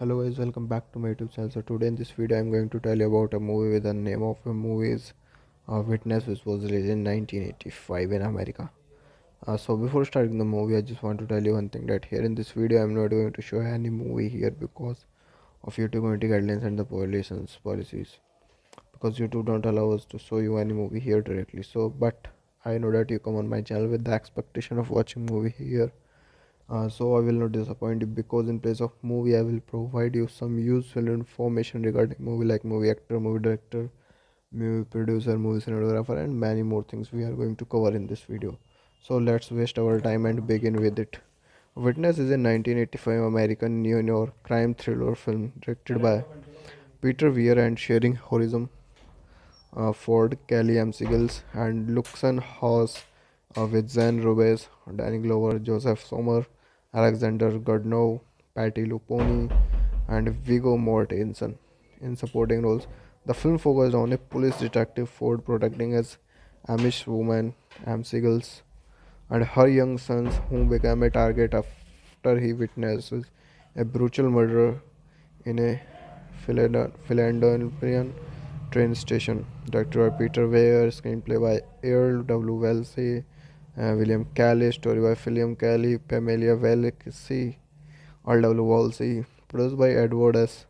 hello guys welcome back to my youtube channel. So today in this video i'm going to tell you about a movie with the name of the movie is uh, witness which was released in 1985 in america. Uh, so before starting the movie i just want to tell you one thing that here in this video i'm not going to show any movie here because of youtube community guidelines and the policies policies. Because youtube don't allow us to show you any movie here directly. So but i know that you come on my channel with the expectation of watching movie here uh, so I will not disappoint you because in place of movie I will provide you some useful information regarding movie like movie actor, movie director, movie producer, movie cinematographer and many more things we are going to cover in this video. So let's waste our time and begin with it. Witness is a 1985 American neo-noir crime thriller film directed by Peter Weir and sharing Harrison uh, Ford, Kelly McGillis and Lukas Haas uh, with Zane Rubes, Danny Glover, Joseph Sommer, Alexander Godunov, Patty LuPone, and Viggo Mortensen in supporting roles. The film focused on a police detective Ford protecting his Amish woman, Am and her young sons, who became a target after he witnesses a brutal murder in a Philadelphia train station. Director Peter Weir, screenplay by Earl W. Wells, uh, William Kelly, story by William Kelly, Pamela Valesi, R.W. Wolsey, produced by Edward S.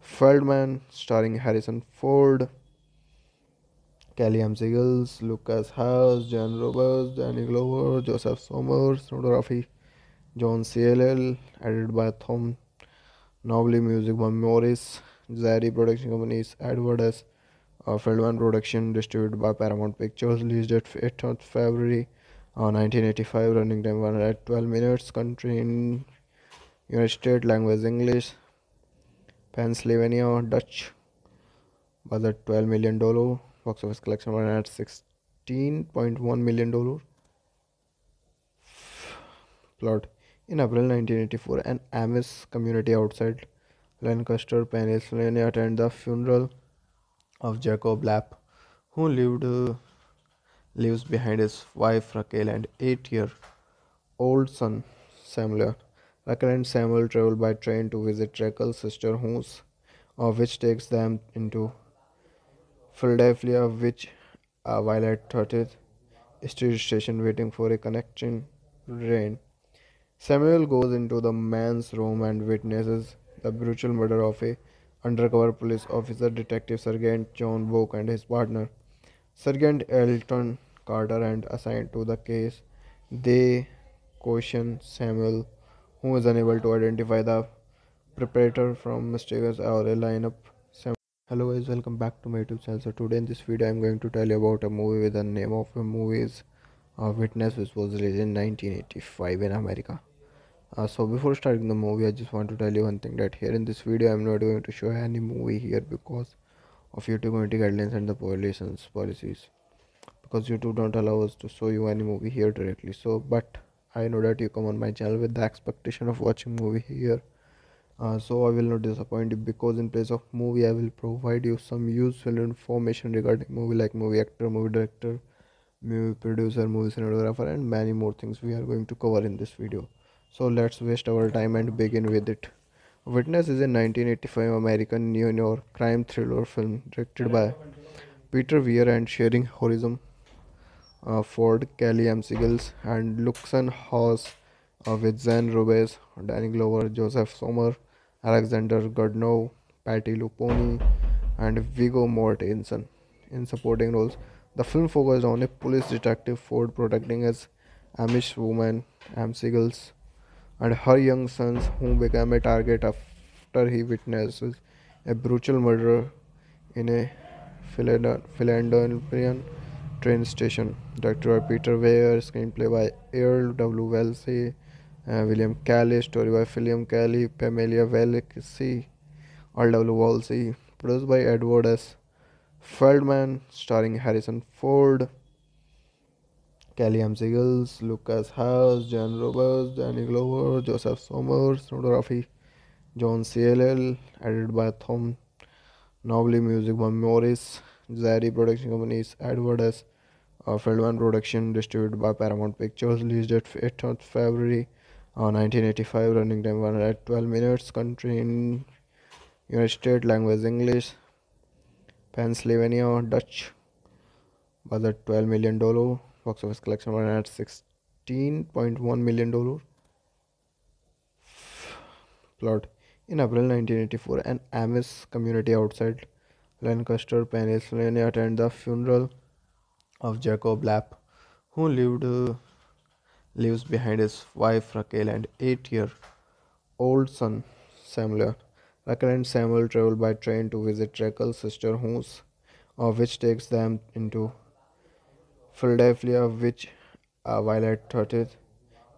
Feldman, starring Harrison Ford, Kelly M. Siegels, Lukas Haas, Jan Roberts, Danny Glover, Joseph Sommers, cinematography, John C.L.L., edited by Tom Nobley, music by Maurice, Jarre Production Companies, Edward S. Uh, Feldman Production, distributed by Paramount Pictures, released at 8th February 1985 running time 112 minutes country in United States language English Pennsylvania Dutch budget 12 million dollar box office collection 116.1 million dollar. Plot. In April 1984 an Amish community outside Lancaster Pennsylvania attended the funeral of Jacob Lapp who lived uh, leaves behind his wife Raquel and eight year old son Samuel. Raquel and Samuel travel by train to visit Raquel's sister house, uh, which takes them into Philadelphia, which uh, while at 30th Street Station waiting for a connecting train. Samuel goes into the man's room and witnesses the brutal murder of a undercover police officer, Detective Sergeant John Book, and his partner. Sergeant Elton Carter and assigned to the case. They question Samuel, who is unable to identify the perpetrator from mistakes or a lineup. Sam- Hello guys, welcome back to my YouTube channel. So today in this video, I'm going to tell you about a movie with the name of the movie is uh, Witness, which was released in 1985 in America. Uh, so before starting the movie, I just want to tell you one thing that here in this video, I'm not going to show any movie here because of YouTube community guidelines and the policies policies because youtube don't allow us to show you any movie here directly so but i know that you come on my channel with the expectation of watching movie here. Uh, so i will not disappoint you because in place of movie i will provide you some useful information regarding movie like movie actor movie director movie producer movie cinematographer and many more things we are going to cover in this video. So let's waste our time and begin with it. Witness is a 1985 american neo-noir crime thriller film directed by peter weir and sharing Harrison uh, Ford, Kelly M. And Lukas Haas uh, with Zane Rubes, Danny Glover, Joseph Sommer, Alexander Godunov, Patty LuPone, and Viggo Mortensen in supporting roles. The film focused on a police detective Ford protecting his Amish woman, Siegels, and her young sons, who became a target after he witnesses a brutal murder in a Philadelphia train station. Directed by Peter Weir, screenplay by Earl W. Wells, uh, William Kelly, story by William Kelly, Pamela Valesi, R.W. Wolsey, produced by Edward S. Feldman, starring Harrison Ford, Kelly M. Lukas Haas, Jan Roberts, Danny Glover, Joseph Sommers, cinematography, John C.L.L., edited by Tom Nobley, music by Maurice, Jarre Production Companies, Edward S. Uh, Feldman Production, distributed by Paramount Pictures, released at 8th February Uh, 1985 running time 112 minutes. Country in United States language English. Pennsylvania Dutch. Budget 12 million dollar. Box office collection 116.1 million dollar. Plot in April 1984, an Amish community outside Lancaster, Pennsylvania, attended the funeral of Jacob Lapp, who lived uh, leaves behind his wife Raquel and eight-year-old son Samuel. Raquel and Samuel travel by train to visit Raquel's sister house, uh, which takes them into Philadelphia, which uh, while at 30th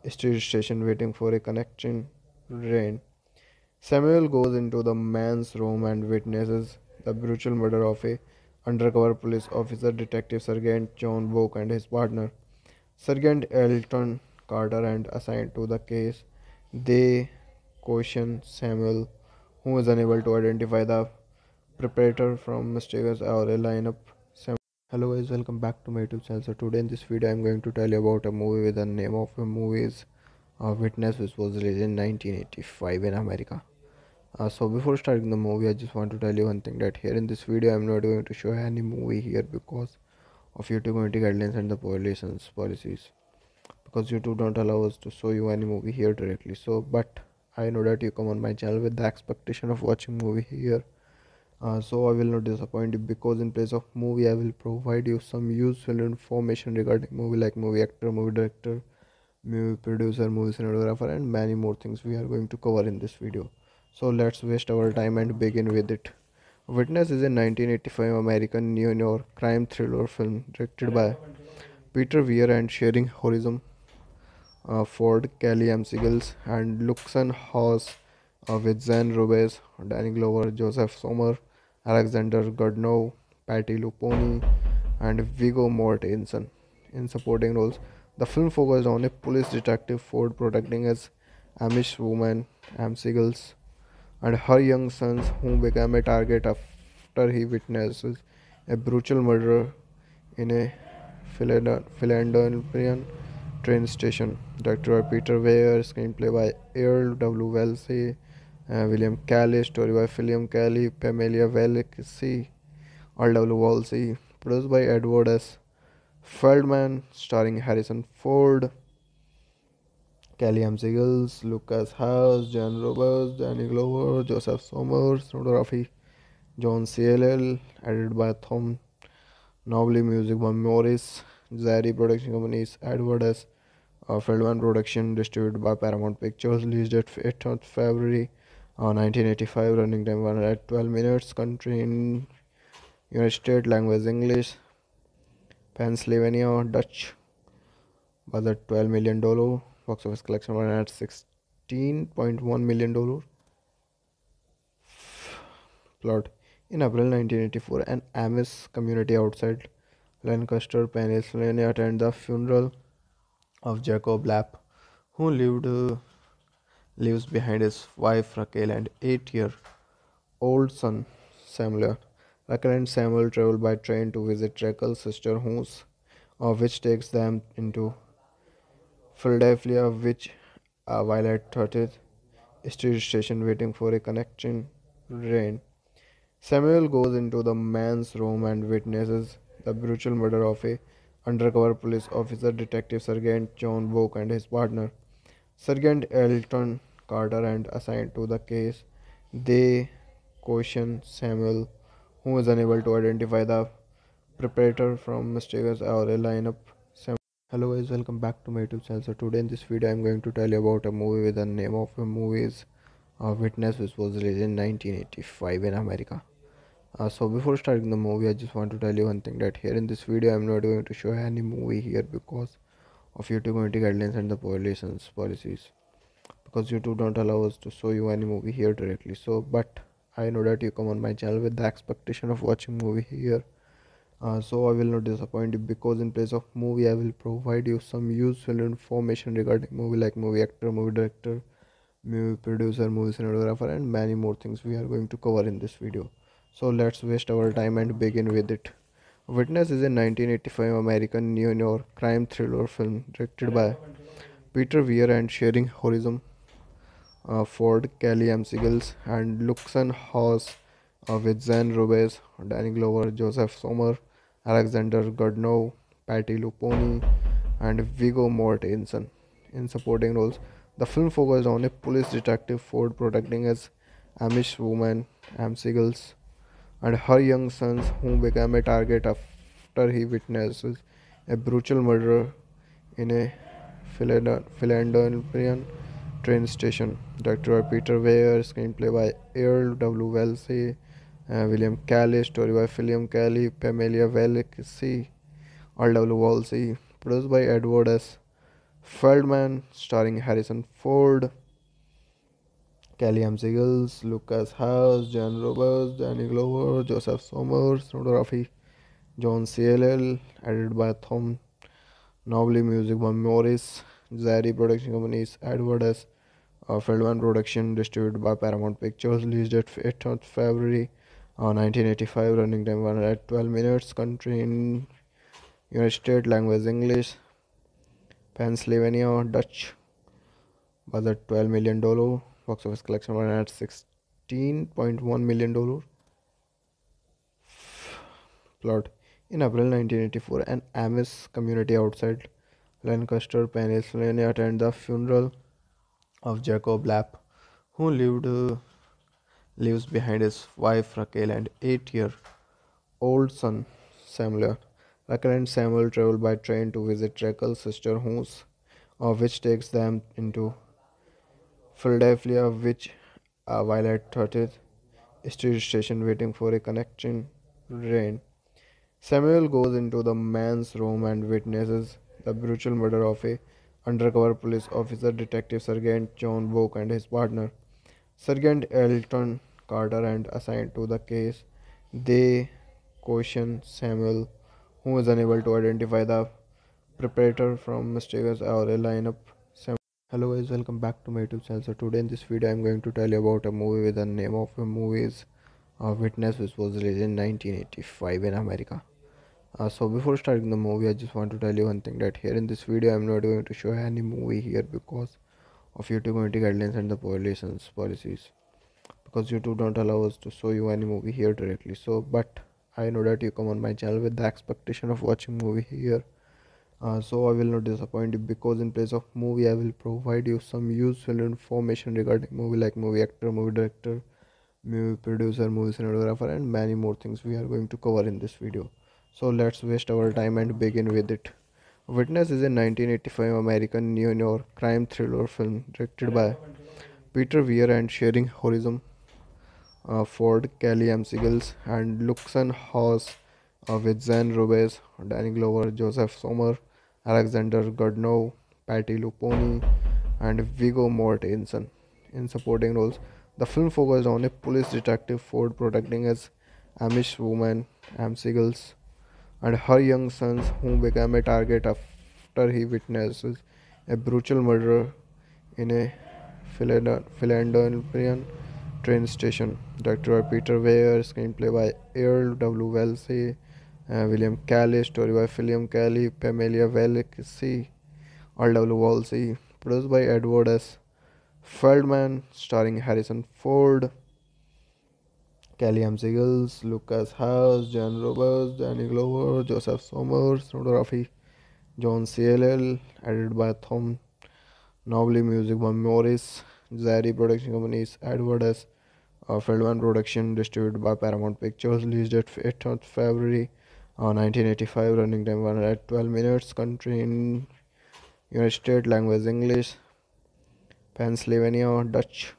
Street station waiting for a connecting train. Samuel goes into the man's room and witnesses the brutal murder of a undercover police officer, Detective Sergeant John Book, and his partner, Sergeant Elton Carter, and assigned to the case. They question Samuel, who is unable to identify the perpetrator from mistakes or a lineup. Hello guys, welcome back to my YouTube channel. So today in this video, I'm going to tell you about a movie with the name of the movie is uh, Witness, which was released in 1985 in America. Uh, so before starting the movie, I just want to tell you one thing that here in this video, I'm not going to show any movie here because of YouTube community guidelines and the policies policies. Because YouTube don't allow us to show you any movie here directly. So, but I know that you come on my channel with the expectation of watching movie here. Uh, so I will not disappoint you because in place of movie I will provide you some useful information regarding movie like movie actor, movie director, movie producer, movie cinematographer and many more things we are going to cover in this video. So let's waste our time and begin with it. Witness is a 1985 American neo-noir crime thriller film directed by Peter Weir and sharing Harrison uh, Ford, Kelly McGillis, and Lukas Haas uh, with Zane Rubes, Danny Glover, Joseph Sommer, Alexander Godunov, Patty Luponi, and Viggo Mortensen in supporting roles. The film focused on a police detective Ford protecting his Amish woman, M. Siegels, and her young sons, who became a target after he witnesses a brutal murder in a Philadelphia train station. Directed by Peter Weir, screenplay by Earl W. Wells, uh, William Kelly, story by William Kelly, Pamela Valesi, Earl W. Wolsey, produced by Edward S. Feldman, starring Harrison Ford, Kelly M. Siegels, Lukas Haas, Jan Roberts, Danny Glover, Joseph Somers, cinematography, John CLL, edited by Tom Nobley, music by Maurice, Jarre production companies, Edward S. Uh, Feldman production, distributed by Paramount Pictures, released at 8th February uh, 1985, running time 112 minutes, country in United States, language English, Pennsylvania Dutch, budget 12 million dollar, box office collection at $16.1 million Plot in April 1984, an Amish community outside Lancaster, Pennsylvania, attended the funeral of Jacob Lapp, who lived uh, leaves behind his wife Raquel and eight-year-old son Samuel. Raquel and Samuel travel by train to visit Raquel's sister house, uh, which takes them into Philadelphia, which uh, while at 30th Street station waiting for a connecting train. Samuel goes into the man's room and witnesses the brutal murder of a undercover police officer, Detective Sergeant John Book, and his partner, Sergeant Elton Carter, and assigned to the case. They question Samuel, who is unable to identify the perpetrator from mistakes or a lineup. Hello guys, welcome back to my YouTube channel. So today in this video, I'm going to tell you about a movie with the name of the movie is uh, Witness, which was released in 1985 in America. Uh, so before starting the movie, I just want to tell you one thing that here in this video, I'm not going to show any movie here because of YouTube community guidelines and the policies policies. Because YouTube don't allow us to show you any movie here directly. So, but I know that you come on my channel with the expectation of watching movie here. Uh, so I will not disappoint you because in place of movie I will provide you some useful information regarding movie like movie actor, movie director, movie producer, movie cinematographer and many more things we are going to cover in this video. So let's waste our time and begin with it. Witness is a 1985 American neo-noir crime thriller film directed by Peter Weir and sharing Harrison, uh, Ford, Kelly McGillis, and Lukas Haas uh, with Zane Rubes, Danny Glover, Joseph Sommer, Alexander Godunov, Patty Luponi, and Viggo Mortensen in supporting roles. The film focused on a police detective Ford protecting his Amish woman, Am and her young sons, who became a target after he witnesses a brutal murder in a Philadelphia train station. Directed by Peter Weir, screenplay by Earl W. Wells, uh, William Kelly, story by William Kelly, Pamela Valesi, Earl W. Wolsey, produced by Edward S. Feldman, starring Harrison Ford, Kelly M. Siegels, Lukas Haas, Jan Roberts, Danny Glover, Joseph Sommers, photography, John CLL, edited by Tom Nobley, music by Maurice, Jarre Production Companies, Edward S. Uh, Feldman Production, distributed by Paramount Pictures, released at 8th February uh, 1985, running time 112 minutes, country in United States, language English, Pennsylvania, Dutch, budget 12 million dollar, box office collection one at 16.1 million dollar. Plot in April 1984, an Amish community outside Lancaster, Pennsylvania, attend the funeral of Jacob Lapp, who lived uh, leaves behind his wife Raquel and eight-year-old son Samuel. Raquel and Samuel travel by train to visit Raquel's sister house, uh, which takes them into Philadelphia, which uh, while at 30th Street station waiting for a connecting train. Samuel goes into the man's room and witnesses the brutal murder of a undercover police officer, Detective Sergeant John Book, and his partner, Sergeant Elton Carter, and assigned to the case. They question Samuel, who is unable to identify the perpetrator from mistakes or a lineup. Sam- Hello guys, welcome back to my YouTube channel. So today in this video, I'm going to tell you about a movie with the name of the movie is uh, Witness, which was released in 1985 in America. Uh, so before starting the movie i just want to tell you one thing that here in this video i'm not going to show any movie here because of youtube community guidelines and the policies policies because youtube don't allow us to show you any movie here directly so but i know that you come on my channel with the expectation of watching movie here. Uh, so i will not disappoint you because in place of movie i will provide you some useful information regarding movie like movie actor movie director movie producer movie cinematographer and many more things we are going to cover in this video. So let's waste our time and begin with it. Witness is a 1985 American neo-noir crime thriller film directed by Peter Weir and sharing Harrison, uh, Ford, Kelly M. And Lukas Haas uh, with Zane Rubes, Danny Glover, Joseph Sommer, Alexander Godunov, Patty Luponi, and Viggo Mortensen in supporting roles. The film focused on a police detective Ford protecting his Amish woman, Siegels, and her young sons, who became a target after he witnesses a brutal murder in a Philadelphia train station. Directed by Peter Weir, screenplay by Earl W. Wells, uh, William Kelly, story by William Kelly, Pamela Valesi, Earl W. Wolsey, produced by Edward S. Feldman, starring Harrison Ford. Kelly M. Siegels, Lukas Haas, Jan Roberts, Danny Glover, Joseph Sommers, cinematography, John CLL, edited by Tom Nobley, music by Maurice, Jarre Production Companies, Edward S. Uh, Feldman Production, distributed by Paramount Pictures, released at 8th February uh, 1985, running time 112 minutes, country in United States, language English, Pennsylvania, Dutch,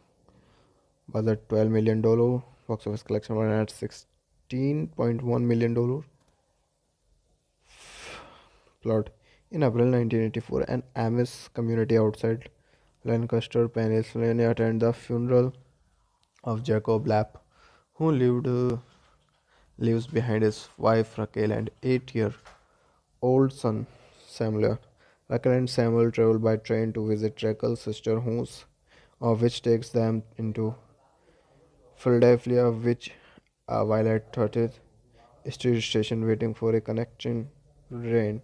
budget 12 million dollar box office collection one at 16.1 million dollar. Plot. In april 1984 an amish community outside lancaster pennsylvania attended the funeral of jacob lapp who lived uh, leaves behind his wife raquel and eight-year-old son samuel raquel and samuel travel by train to visit raquel's sister house uh, which takes them into Philadelphia, which uh, while at 30th Street station waiting for a connecting train.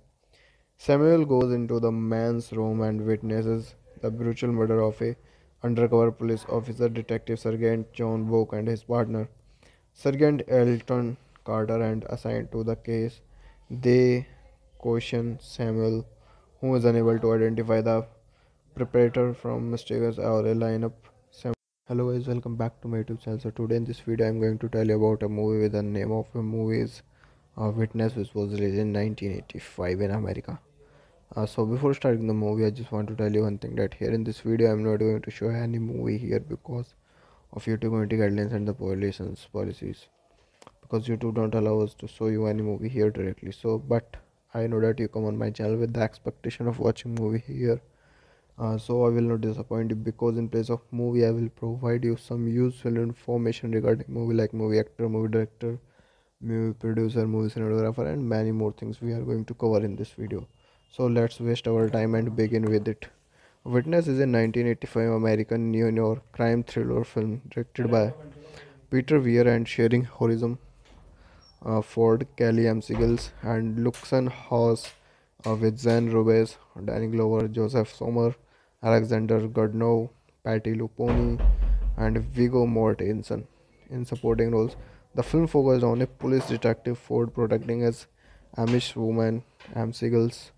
Samuel goes into the man's room and witnesses the brutal murder of a undercover police officer, Detective Sergeant John Book, and his partner, Sergeant Elton Carter, and assigned to the case. They question Samuel, who is unable to identify the perpetrator from mistakes or a lineup. Hello guys, welcome back to my YouTube channel. So today in this video, I'm going to tell you about a movie with the name of the movie is uh, Witness, which was released in 1985 in America. Uh, so before starting the movie, I just want to tell you one thing that here in this video, I'm not going to show any movie here because of YouTube community guidelines and the policies policies because YouTube don't allow us to show you any movie here directly. So, but I know that you come on my channel with the expectation of watching movie here. Uh, so I will not disappoint you because in place of movie I will provide you some useful information regarding movie like movie actor, movie director, movie producer, movie cinematographer and many more things we are going to cover in this video. So let's waste our time and begin with it. Witness is a 1985 American neo-noir crime thriller film directed by Peter Weir and sharing Harrison uh, Ford, Kelly McGillis, and Lukas Haas uh, with Zane Rubes, Danny Glover, Joseph Sommer, Alexander Godunov, Patty Luponi, and Viggo Mortensen in supporting roles. The film focused on a police detective Ford protecting his Amish woman, Siegels,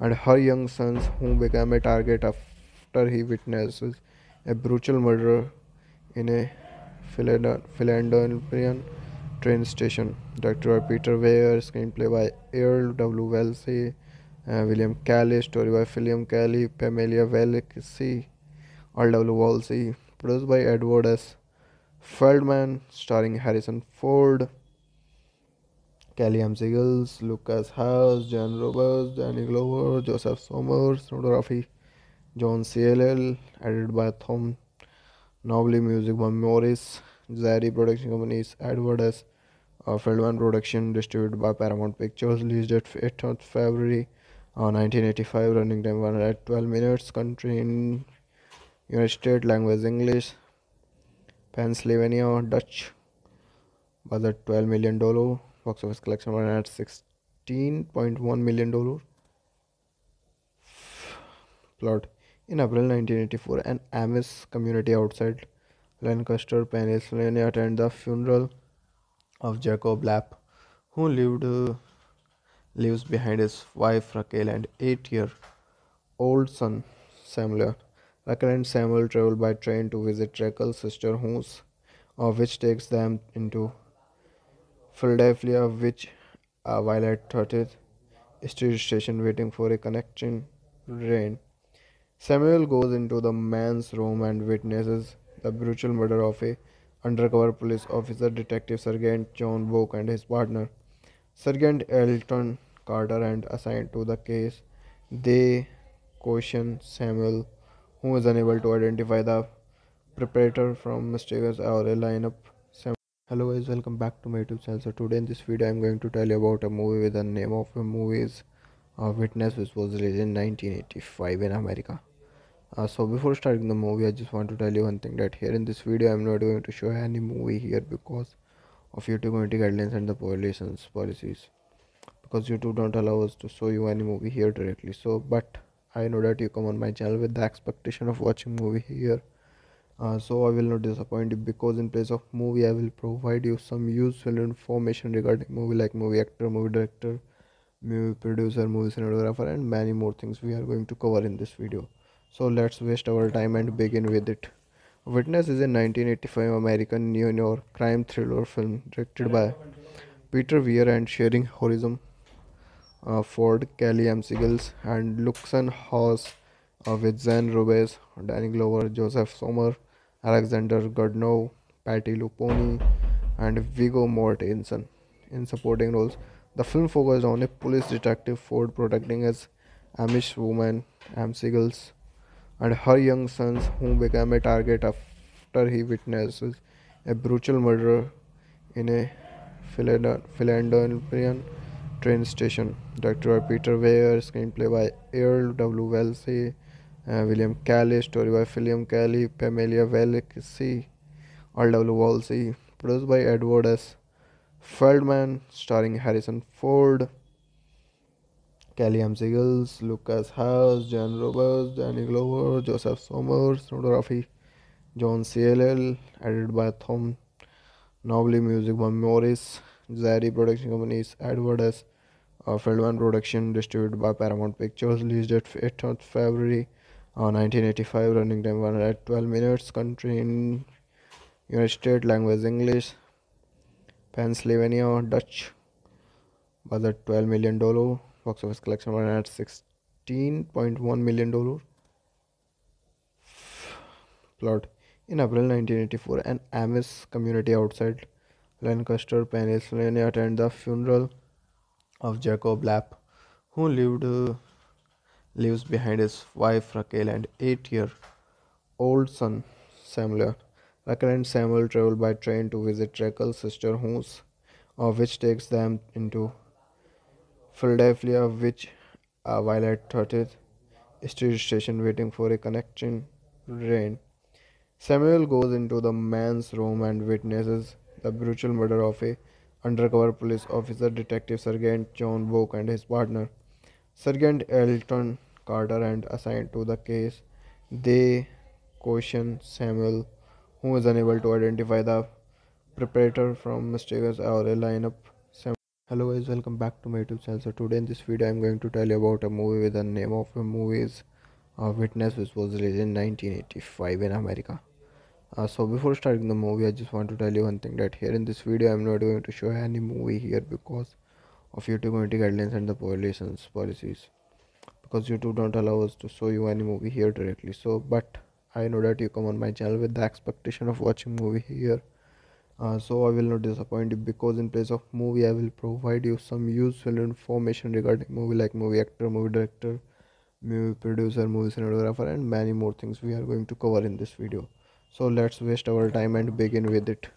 and her young sons, who became a target after he witnesses a brutal murder in a Philadelphia train station. Directed by Peter Weir, screenplay by Earl W. Wells, uh, William Kelly, story by William Kelly, Pamela Valesi, Earl W. Wolsey, produced by Edward S. Feldman, starring Harrison Ford, Kelly M. Siegels, Lukas Haas, Jan Roberts, Danny Glover, Joseph Somers, cinematography, John CLL, edited by Tom Nobley, music by Maurice, Jarre production companies, Edward S. Uh, Feldman production, distributed by Paramount Pictures, released at 8th February uh, 1985, running time 112 minutes, country in United States, language English, Pennsylvania, Dutch, budget 12 million dollar, box office collection at $16.1 million Plot in April 1984, an Amish community outside Lancaster, Pennsylvania, attend the funeral of Jacob Lapp, who lived uh, leaves behind his wife Raquel and eight-year-old son Samuel. Raquel and Samuel travel by train to visit Raquel's sister house, uh, which takes them into Philadelphia, which uh, while at 30th Street station waiting for a connecting train. Samuel goes into the man's room and witnesses the brutal murder of a undercover police officer, Detective Sergeant John Book, and his partner, Sergeant Elton Carter, and assigned to the case. They question Samuel, who is unable to identify the perpetrator from mistakes or a lineup. Hello guys, welcome back to my YouTube channel. So today in this video, I'm going to tell you about a movie with the name of the movie is uh, Witness, which was released in 1985 in America. Uh, so before starting the movie, I just want to tell you one thing that here in this video, I'm not going to show any movie here because of YouTube community guidelines and the policies policies because YouTube don't allow us to show you any movie here directly. So, but I know that you come on my channel with the expectation of watching movie here. Uh, so I will not disappoint you because in place of movie I will provide you some useful information regarding movie like movie actor, movie director, movie producer, movie cinematographer and many more things we are going to cover in this video. So let's waste our time and begin with it. Witness is a 1985 American neo-noir crime thriller film directed by Peter Weir and sharing Harrison uh, Ford, Kelly McGillis, and Lukas Haas with Zane Rubes, Danny Glover, Joseph Sommer, Alexander Godunov, Patty Luponi, and Viggo Mortensen in supporting roles. The film focused on a police detective Ford protecting his Amish woman, Am Siegels, and her young sons, who became a target after he witnesses a brutal murder in a Philadelphia train station. Director Peter Weir, screenplay by Earl W. Wells, uh, William Kelly, story by William Kelly, Pamela Valesi, Earl W. Wolsey, produced by Edward S. Feldman, starring Harrison Ford, Kelly M. Lukas Haas, Jan Roberts, Danny Glover, Joseph Sommers, cinematography John CLL, edited by Tom Nobley, music by Maurice, Jarre Production Companies, Edward S. Uh, Feldman Production, distributed by Paramount Pictures, released at 8th February uh, 1985, running time 112 minutes, country in United States, language English, Pennsylvania, Dutch, budget 12 million dollar, box office collection 116.1 million dollar. Plot in April 1984, an Amish community outside Lancaster, Pennsylvania, attend the funeral of Jacob Lapp, who lived uh, leaves behind his wife Raquel and eight-year-old son Samuel. Raquel and Samuel travel by train to visit Raquel's sister house, uh, which takes them into Philadelphia, which uh, while at 30th Street station waiting for a connecting train. Samuel goes into the man's room and witnesses the brutal murder of a undercover police officer, Detective Sergeant John Book, and his partner, Sergeant Elton Carter, and assigned to the case. They question Samuel, who is unable to identify the perpetrator from mistakes or a lineup. Sam- Hello guys, welcome back to my YouTube channel. So today in this video, I'm going to tell you about a movie with the name of the movie is uh, Witness, which was released in 1985 in America. Uh, so before starting the movie, I just want to tell you one thing that here in this video, I'm not going to show any movie here because of YouTube community guidelines and the policies policies. Because YouTube don't allow us to show you any movie here directly. So, but I know that you come on my channel with the expectation of watching movie here. Uh, so I will not disappoint you because in place of movie I will provide you some useful information regarding movie like movie actor, movie director, movie producer, movie cinematographer and many more things we are going to cover in this video. So let's waste our time and begin with it.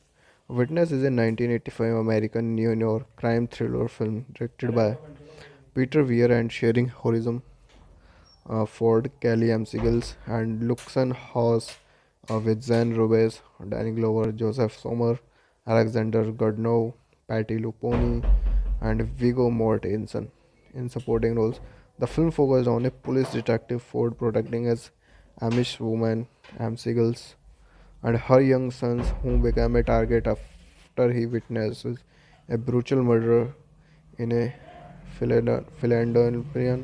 Witness is a 1985 American neo-noir crime thriller film directed by Peter Weir and sharing Harrison uh, Ford, Kelly M. And Lukas Haas uh, with Zan Rubes, Danny Glover, Joseph Sommer, Alexander Godunov, Patty Luponi, and Viggo Mortensen in supporting roles. The film focused on a police detective Ford protecting his Amish woman, Siegels, and her young sons, who became a target after he witnesses a brutal murder in a Philadelphia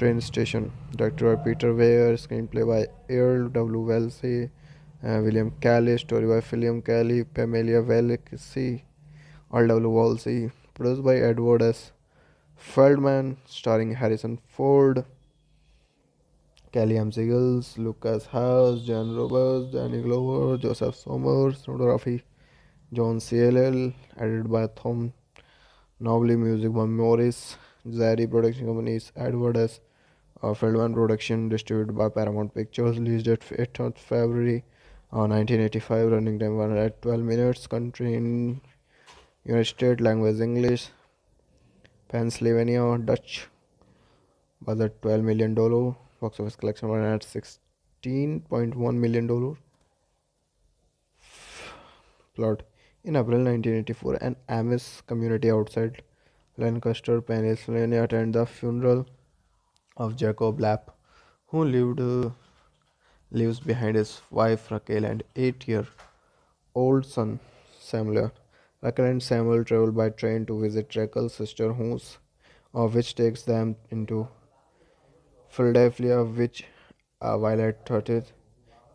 train station. Directed by Peter Weir, screenplay by Earl W. Wells, uh, William Kelly, story by William Kelly, Pamela Valesi, Earl W. Wolsey, produced by Edward S. Feldman, starring Harrison Ford, Kelly M. Siegels, Lukas Haas, Jan Roberts, Danny Glover, Joseph Sommers, cinematography John CLL, edited by Tom Nobley, music by Maurice, Jarre Production Companies, Edward S. Uh, Feldman Production, distributed by Paramount Pictures, released at 8th February uh, 1985, running time 112 minutes, country in United States, language English, Pennsylvania, Dutch, budget 12 million dollar, box office collection 116.1 million dollar. Plot in April 1984, an Amish community outside Lancaster, Pennsylvania, attend the funeral of Jacob Lapp, who lived uh, leaves behind his wife Raquel and eight-year-old son Samuel. Raquel and Samuel travel by train to visit Raquel's sister house, uh, which takes them into Philadelphia, which uh, while at 30th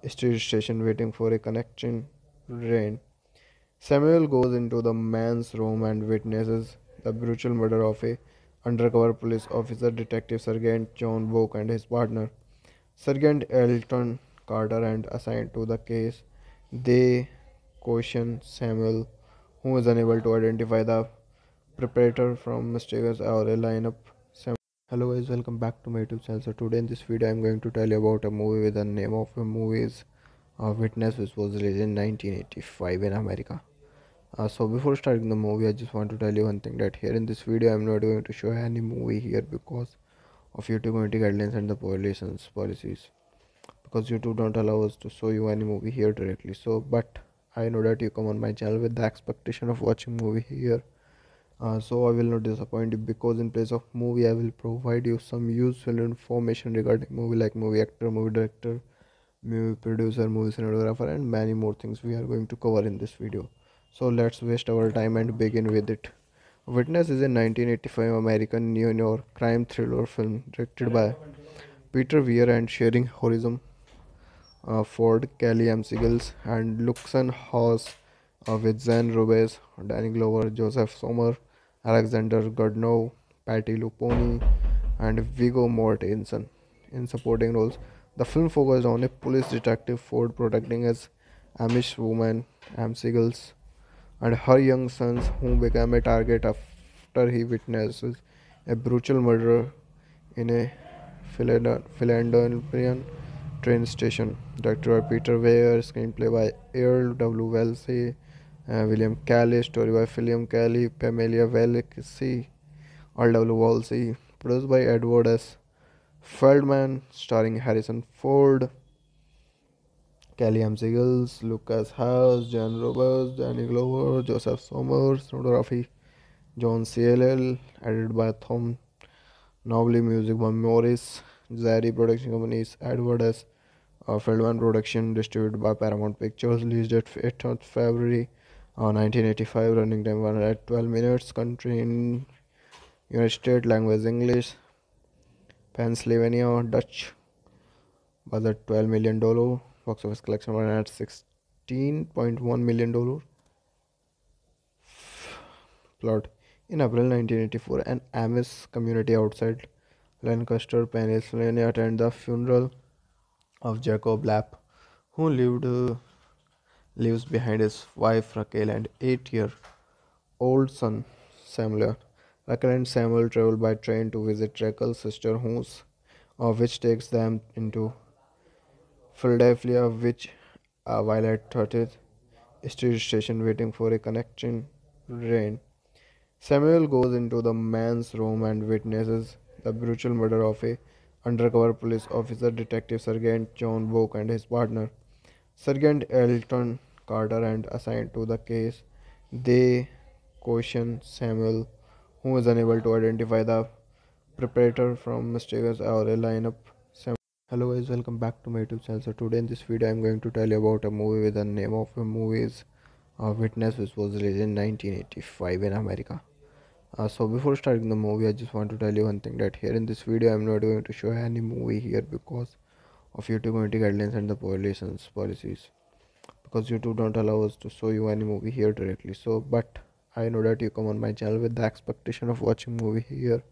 Street station waiting for a connecting train. Samuel goes into the man's room and witnesses the brutal murder of a undercover police officer, Detective Sergeant John Book, and his partner, Sergeant Elton Carter, and assigned to the case. They question Samuel, who is unable to identify the perpetrator from mistakes or a lineup. Hello guys, welcome back to my YouTube channel. So today in this video, I'm going to tell you about a movie with the name of the movie is uh, Witness, which was released in 1985 in America. Uh, so before starting the movie, I just want to tell you one thing that here in this video, I'm not going to show any movie here because of YouTube community guidelines and the policies policies. Because YouTube don't allow us to show you any movie here directly. So, but I know that you come on my channel with the expectation of watching movie here. Uh, so I will not disappoint you because in place of movie I will provide you some useful information regarding movie like movie actor, movie director, movie producer, movie cinematographer and many more things we are going to cover in this video. So let's waste our time and begin with it. Witness is a 1985 American neo-noir crime thriller film directed by Peter Weir and sharing Harrison uh, Ford, Kelly McGillis, and Lukas Haas uh, with Zane Rubes, Danny Glover, Joseph Sommer, Alexander Godunov, Patty Luponi, and Viggo Mortensen in supporting roles. The film focused on a police detective Ford protecting his Amish woman, Siegels, and her young sons, who became a target after he witnesses a brutal murder in a Philadelphia train station. Directed by Peter Weir, screenplay by Earl W. Wells, uh, William Kelly, story by William Kelly, Pamela Valesi, Earl W. Wolsey, produced by Edward S. Feldman, starring Harrison Ford, Kelly M. Siegels, Lukas Haas, Jan Roberts, Danny Glover, Joseph Somers, cinematography, John CLL, edited by Tom Nobley, music by Maurice, Jarre production companies, Edward S. Uh, Feldman production, distributed by Paramount Pictures, released at 8th February uh, 1985, running time 112 minutes, country in United States, language English, Pennsylvania, Dutch, budget 12 million dollar, box office collection at $16.1 million Plot in April 1984, an Amish community outside Lancaster, Pennsylvania, attend the funeral of Jacob Lapp, who lived uh, leaves behind his wife Raquel and eight-year-old son Samuel. Raquel and Samuel travel by train to visit Raquel's sister house, uh, which takes them into Philadelphia, which uh, while at 30th Street Station waiting for a connecting train. Samuel goes into the man's room and witnesses the brutal murder of a undercover police officer, Detective Sergeant John Book, and his partner, Sergeant Elton Carter, and assigned to the case. They question Samuel, who is unable to identify the perpetrator from mistakes or a lineup. Hello guys, welcome back to my YouTube channel. So today in this video, I'm going to tell you about a movie with the name of the movie is uh, Witness, which was released in 1985 in America. Uh, so before starting the movie i just want to tell you one thing that here in this video i'm not going to show any movie here because of youtube community guidelines and the policies policies because youtube don't allow us to show you any movie here directly so but i know that you come on my channel with the expectation of watching movie here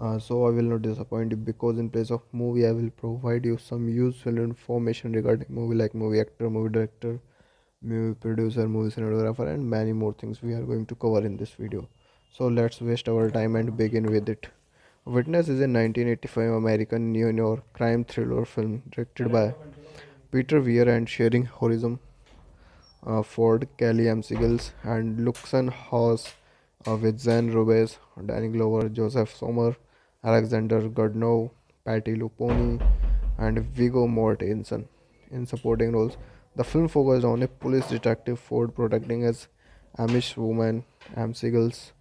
uh, so i will not disappoint you because in place of movie i will provide you some useful information regarding movie like movie actor movie director movie producer movie cinematographer and many more things we are going to cover in this video so let's waste our time and begin with it. Witness is a 1985 American neo-noir crime thriller film directed by Peter Weir and sharing Harrison uh, Ford, Kelly McGillis, and Lukas Haas uh, with Zane Rubes, Danny Glover, Joseph Sommer, Alexander Godunov, Patty Luponi, and Viggo Mortensen in supporting roles. The film focused on a police detective Ford protecting his Amish woman, Am Siegels,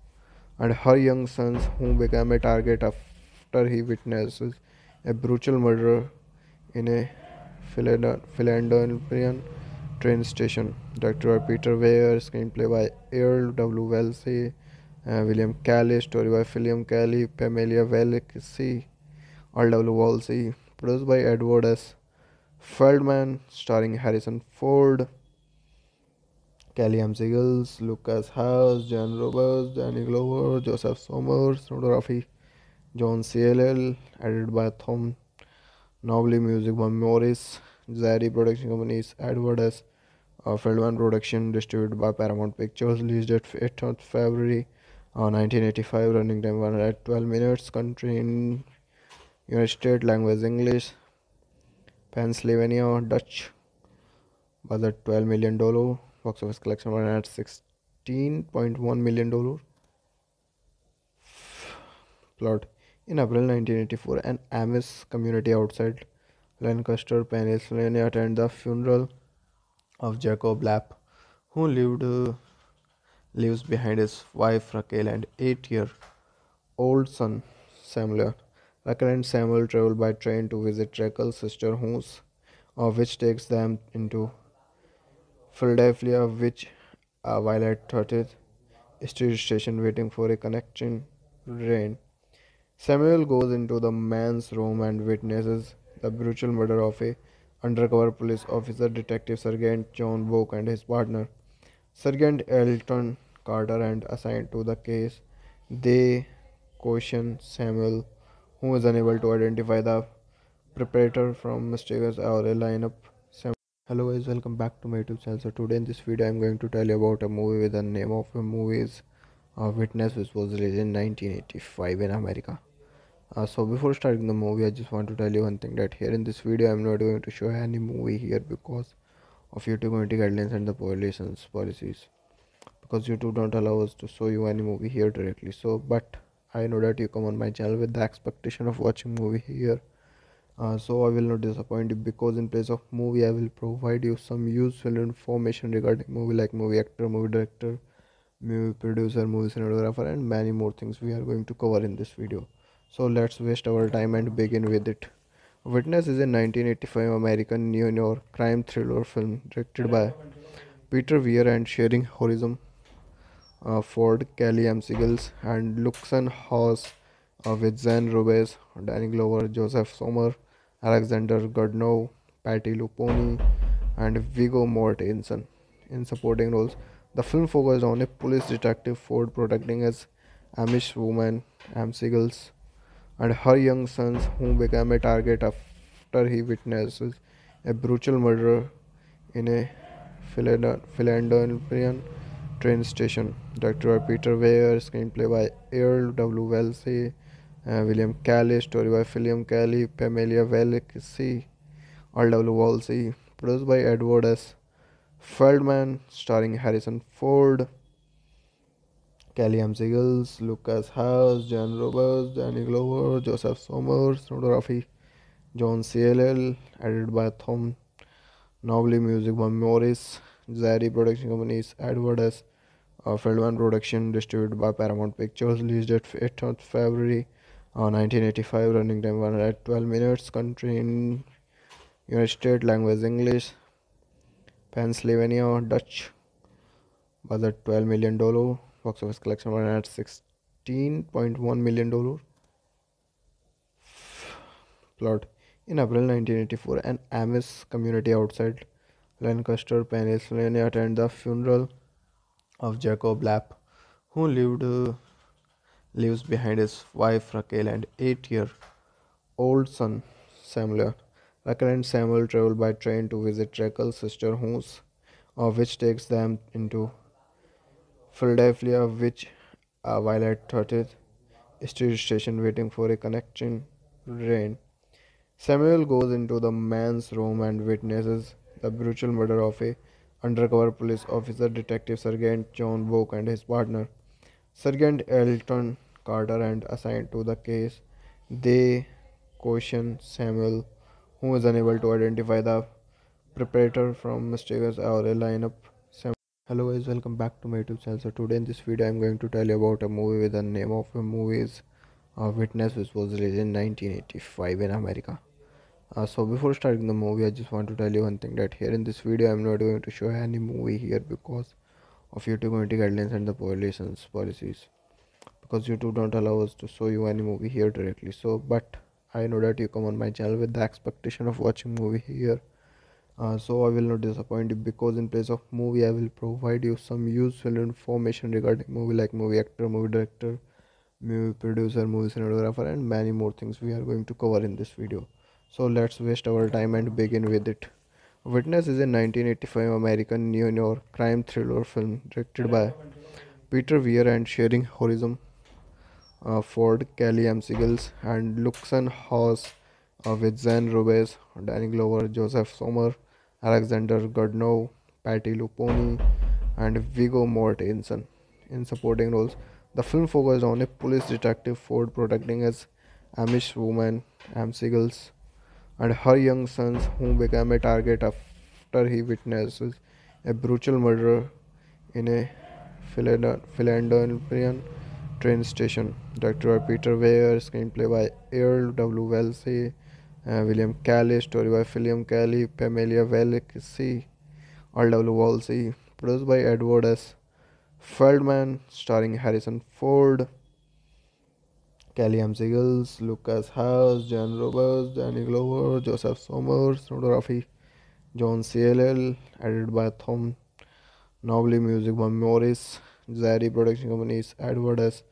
and her young sons, who became a target after he witnesses a brutal murder in a Philadelphia train station. Directed by Peter Weir, screenplay by Earl W. Wells, uh, William Kelly, story by William Kelly, Pamela Valesi, Earl W. Wolsey, produced by Edward S. Feldman, starring Harrison Ford. Kelly M. Siegels, Lukas Haas, Jan Roberts, Danny Glover, Joseph Somers, cinematography, John CLL, edited by Tom Nobley, music by Maurice, Jarre production companies, Edward S. Uh, Feldman production, distributed by Paramount Pictures, released at 8th February uh, 1985, running time 112 minutes, country in United States, language English, Pennsylvania, Dutch, budget 12 million dollar box office collection ran at 16.1 million dollar. Plot. In april 1984 an amish community outside lancaster pennsylvania attended the funeral of jacob lapp who lived uh, leaves behind his wife Raquel and eight-year-old son Samuel. Raquel and Samuel travel by train to visit Raquel's sister house, uh, which takes them into Philadelphia, which uh, while at 30th Street station waiting for a connecting train. Samuel goes into the man's room and witnesses the brutal murder of a undercover police officer, Detective Sergeant John Book, and his partner, Sergeant Elton Carter, and assigned to the case. They question Samuel, who is unable to identify the perpetrator from mistakes or a lineup. Sam- Hello guys, welcome back to my YouTube channel. So today in this video, I'm going to tell you about a movie with the name of the movie is uh, Witness, which was released in 1985 in America. Uh, so before starting the movie, I just want to tell you one thing that here in this video, I'm not going to show any movie here because of YouTube community guidelines and the policies policies. Because YouTube don't allow us to show you any movie here directly. So, but I know that you come on my channel with the expectation of watching movie here. Uh, so I will not disappoint you because in place of movie I will provide you some useful information regarding movie like movie actor, movie director, movie producer, movie cinematographer and many more things we are going to cover in this video. So let's waste our time and begin with it. Witness is a 1985 American neo-noir crime thriller film directed by Peter Weir and sharing Harrison uh, Ford, Kelly McGillis, and Lukas Haas uh, with Jan Rubeš, Danny Glover, Joseph Sommer, Alexander Godunov, Patti LuPone, and Viggo Mortensen in supporting roles. The film focused on a police detective Ford protecting his Amish woman, McGillis, and her young sons, who became a target after he witnesses a brutal murder in a Philadelphia train station. Directed by Peter Weir, screenplay by Earl W. Wallace, uh, William Kelly, story by William Kelly, Pamela Wallace, Earl W. Wallace, produced by Edward S. Feldman, starring Harrison Ford, Kelly M. Siegels, Lukas Haas, Jan Roberts, Danny Glover, Joseph Somers, cinematography, John Seale, edited by Thom Noble, music by Maurice, Jarre production companies, Edward S. Uh, Feldman production, distributed by Paramount Pictures, released at 8th February uh, 1985, running time 112 minutes, country in United States, language English, Pennsylvania, Dutch, budget 12 million dollar, box office collection at $16.1 million Plot in April 1984, an Amish community outside Lancaster, Pennsylvania, attend the funeral of Jacob Lapp, who lived uh, leaves behind his wife Raquel and eight-year-old son Samuel. Raquel and Samuel travel by train to visit Raquel's sister house, uh, which takes them into Philadelphia, which uh, while at 30th Street station waiting for a connecting train. Samuel goes into the man's room and witnesses the brutal murder of a undercover police officer, Detective Sergeant John Book, and his partner, Sergeant Elton Carter, and assigned to the case. They question Samuel, who is unable to identify the perpetrator from mistakes or a lineup. Hello guys, welcome back to my YouTube channel. So today in this video, I'm going to tell you about a movie with the name of the movie is uh, Witness, which was released in 1985 in America. Uh, so before starting the movie, I just want to tell you one thing that here in this video, I'm not going to show any movie here because of YouTube community guidelines and the policies policies. Because YouTube don't allow us to show you any movie here directly. So, but I know that you come on my channel with the expectation of watching movie here. Uh, so I will not disappoint you because in place of movie I will provide you some useful information regarding movie like movie actor, movie director, movie producer, movie cinematographer and many more things we are going to cover in this video. So let's waste our time and begin with it. Witness is a 1985 American neo-noir crime thriller film directed by Peter Weir and sharing Harrison uh, Ford, Kelly McGillis, and Lukas Haas uh, with Jan Rubeš, Danny Glover, Joseph Sommer, Alexander Godunov, Patti LuPone, and Viggo Mortensen in supporting roles. The film focused on a police detective Ford protecting his Amish woman, Am and her young sons, who became a target after he witnesses a brutal murder in a Philadelphia train station. Directed by Peter Weir, screenplay by Earl W. Wallace, uh, William Kelly, story by William Kelly, Pamela Wallace, Earl W. Wallace, produced by Edward S. Feldman, starring Harrison Ford, Kelly M. Ziegels, Lukas Haas, Jan Roberts, Danny Glover, Joseph Somers, photography, John Seale, edited by Thom Noble, music by Maurice, Jarre production companies, Edward S.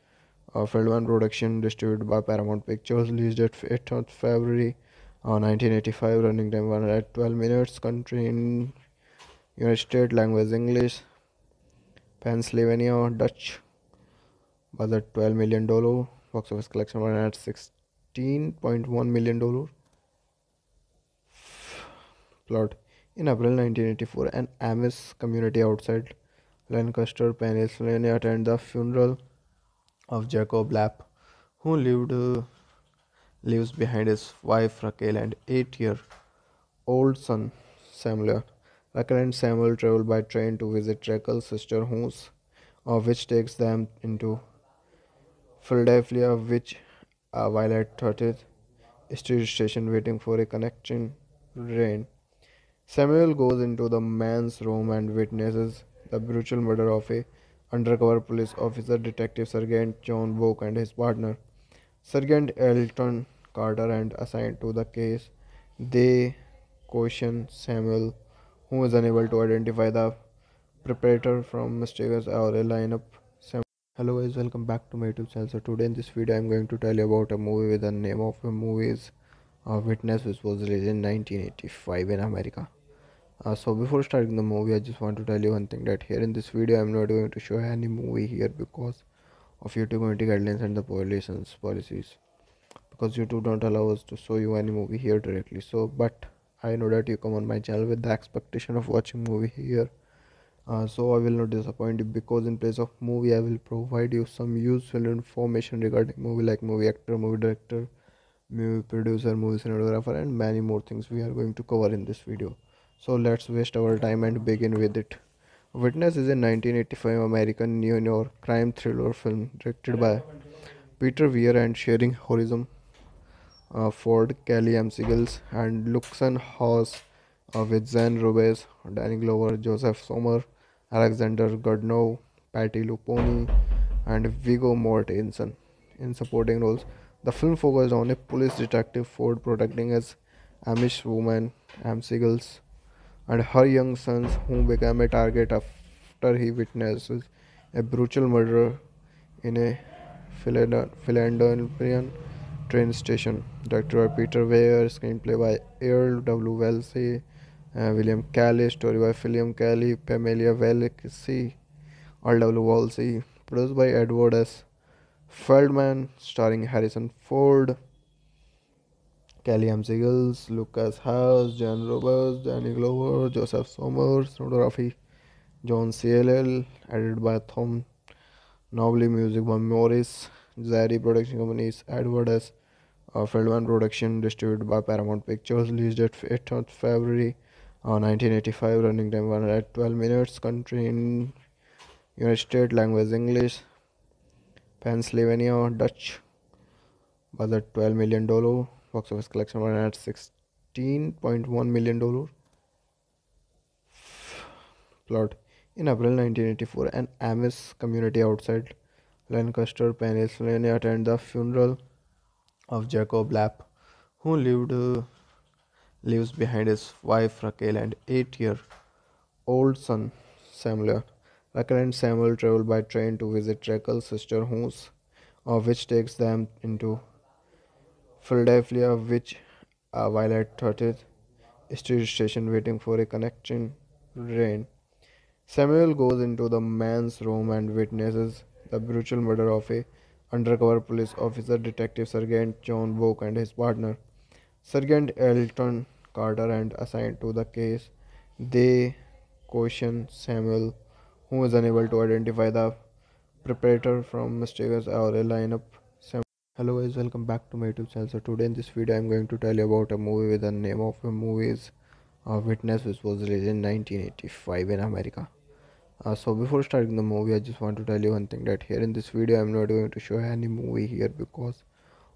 Uh, Feldman production, distributed by Paramount Pictures, released at 8th February uh, 1985, running time 112 minutes, country in United States, language English, Pennsylvania, Dutch, budget 12 million dollar, box office collection 116.1 million dollar. Plot in April 1984, an Amish community outside Lancaster, Pennsylvania, attend the funeral of Jacob Lapp, who lived uh, leaves behind his wife Raquel and eight-year-old son Samuel. Raquel and Samuel travel by train to visit Raquel's sister house, uh, which takes them into Philadelphia, which uh, while at 30th Street Station waiting for a connecting train. Samuel goes into the man's room and witnesses the brutal murder of a undercover police officer, Detective Sergeant John Book, and his partner, Sergeant Elton Carter, and assigned to the case. They question Samuel, who is unable to identify the perpetrator from mistakes or a lineup. Sam- Hello guys, welcome back to my YouTube channel. So today in this video, I'm going to tell you about a movie with the name of the movie is uh, Witness, which was released in 1985 in America. Uh, so before starting the movie i just want to tell you one thing that here in this video i'm not going to show any movie here because of youtube community guidelines and the policies policies because youtube don't allow us to show you any movie here directly so but i know that you come on my channel with the expectation of watching movie here. Uh, so i will not disappoint you because in place of movie i will provide you some useful information regarding movie like movie actor movie director movie producer movie cinematographer and many more things we are going to cover in this video. So let's waste our time and begin with it. Witness is a 1985 American neo-noir crime thriller film directed by Peter Weir and sharing Harrison uh, Ford, Kelly McGillis, and Lukas Haas uh, with Jan Rubeš, Danny Glover, Joseph Sommer, Alexander Godunov, Patti LuPone, and Viggo Mortensen in supporting roles. The film focused on a police detective Ford protecting his Amish woman, McGillis, and her young sons, who became a target after he witnesses a brutal murder in a Philadelphia train station. Directed by Peter Weir, screenplay by Earl W. Wallace, uh, William Kelly, story by William Kelly, Pamela Wallace, Earl W. Wallace, produced by Edward S. Feldman, starring Harrison Ford. Kelly M. Ziegels, Lukas Haas, Jan Roberts, Danny Glover, Joseph Somers, cinematography John Seale, edited by Thom Noble, music by Maurice, Jarre production companies, Edward S. Uh, Feldman production, distributed by Paramount Pictures, released at 8th February uh, 1985, running time 112 minutes, country in United States, language English, Pennsylvania, Dutch, budget 12 million dollar box office collection ran at 16.1 million dollar. Plot. In april 1984 an amish community outside lancaster pennsylvania attended the funeral of jacob lapp who lived uh, leaves behind his wife raquel and eight-year-old son samuel raquel and samuel travel by train to visit raquel's sister house uh, which takes them into Philadelphia, which uh, while at 30th Street Station waiting for a connecting train. Samuel goes into the man's room and witnesses the brutal murder of a undercover police officer, Detective Sergeant John Book, and his partner, Sergeant Elton Carter, and assigned to the case. They question Samuel, who is unable to identify the perpetrator from mistakes or a lineup hello guys welcome back to my youtube channel so today in this video i'm going to tell you about a movie with the name of the movie is uh, witness which was released in 1985 in america Uh, so before starting the movie, I just want to tell you one thing that here in this video, I'm not going to show any movie here because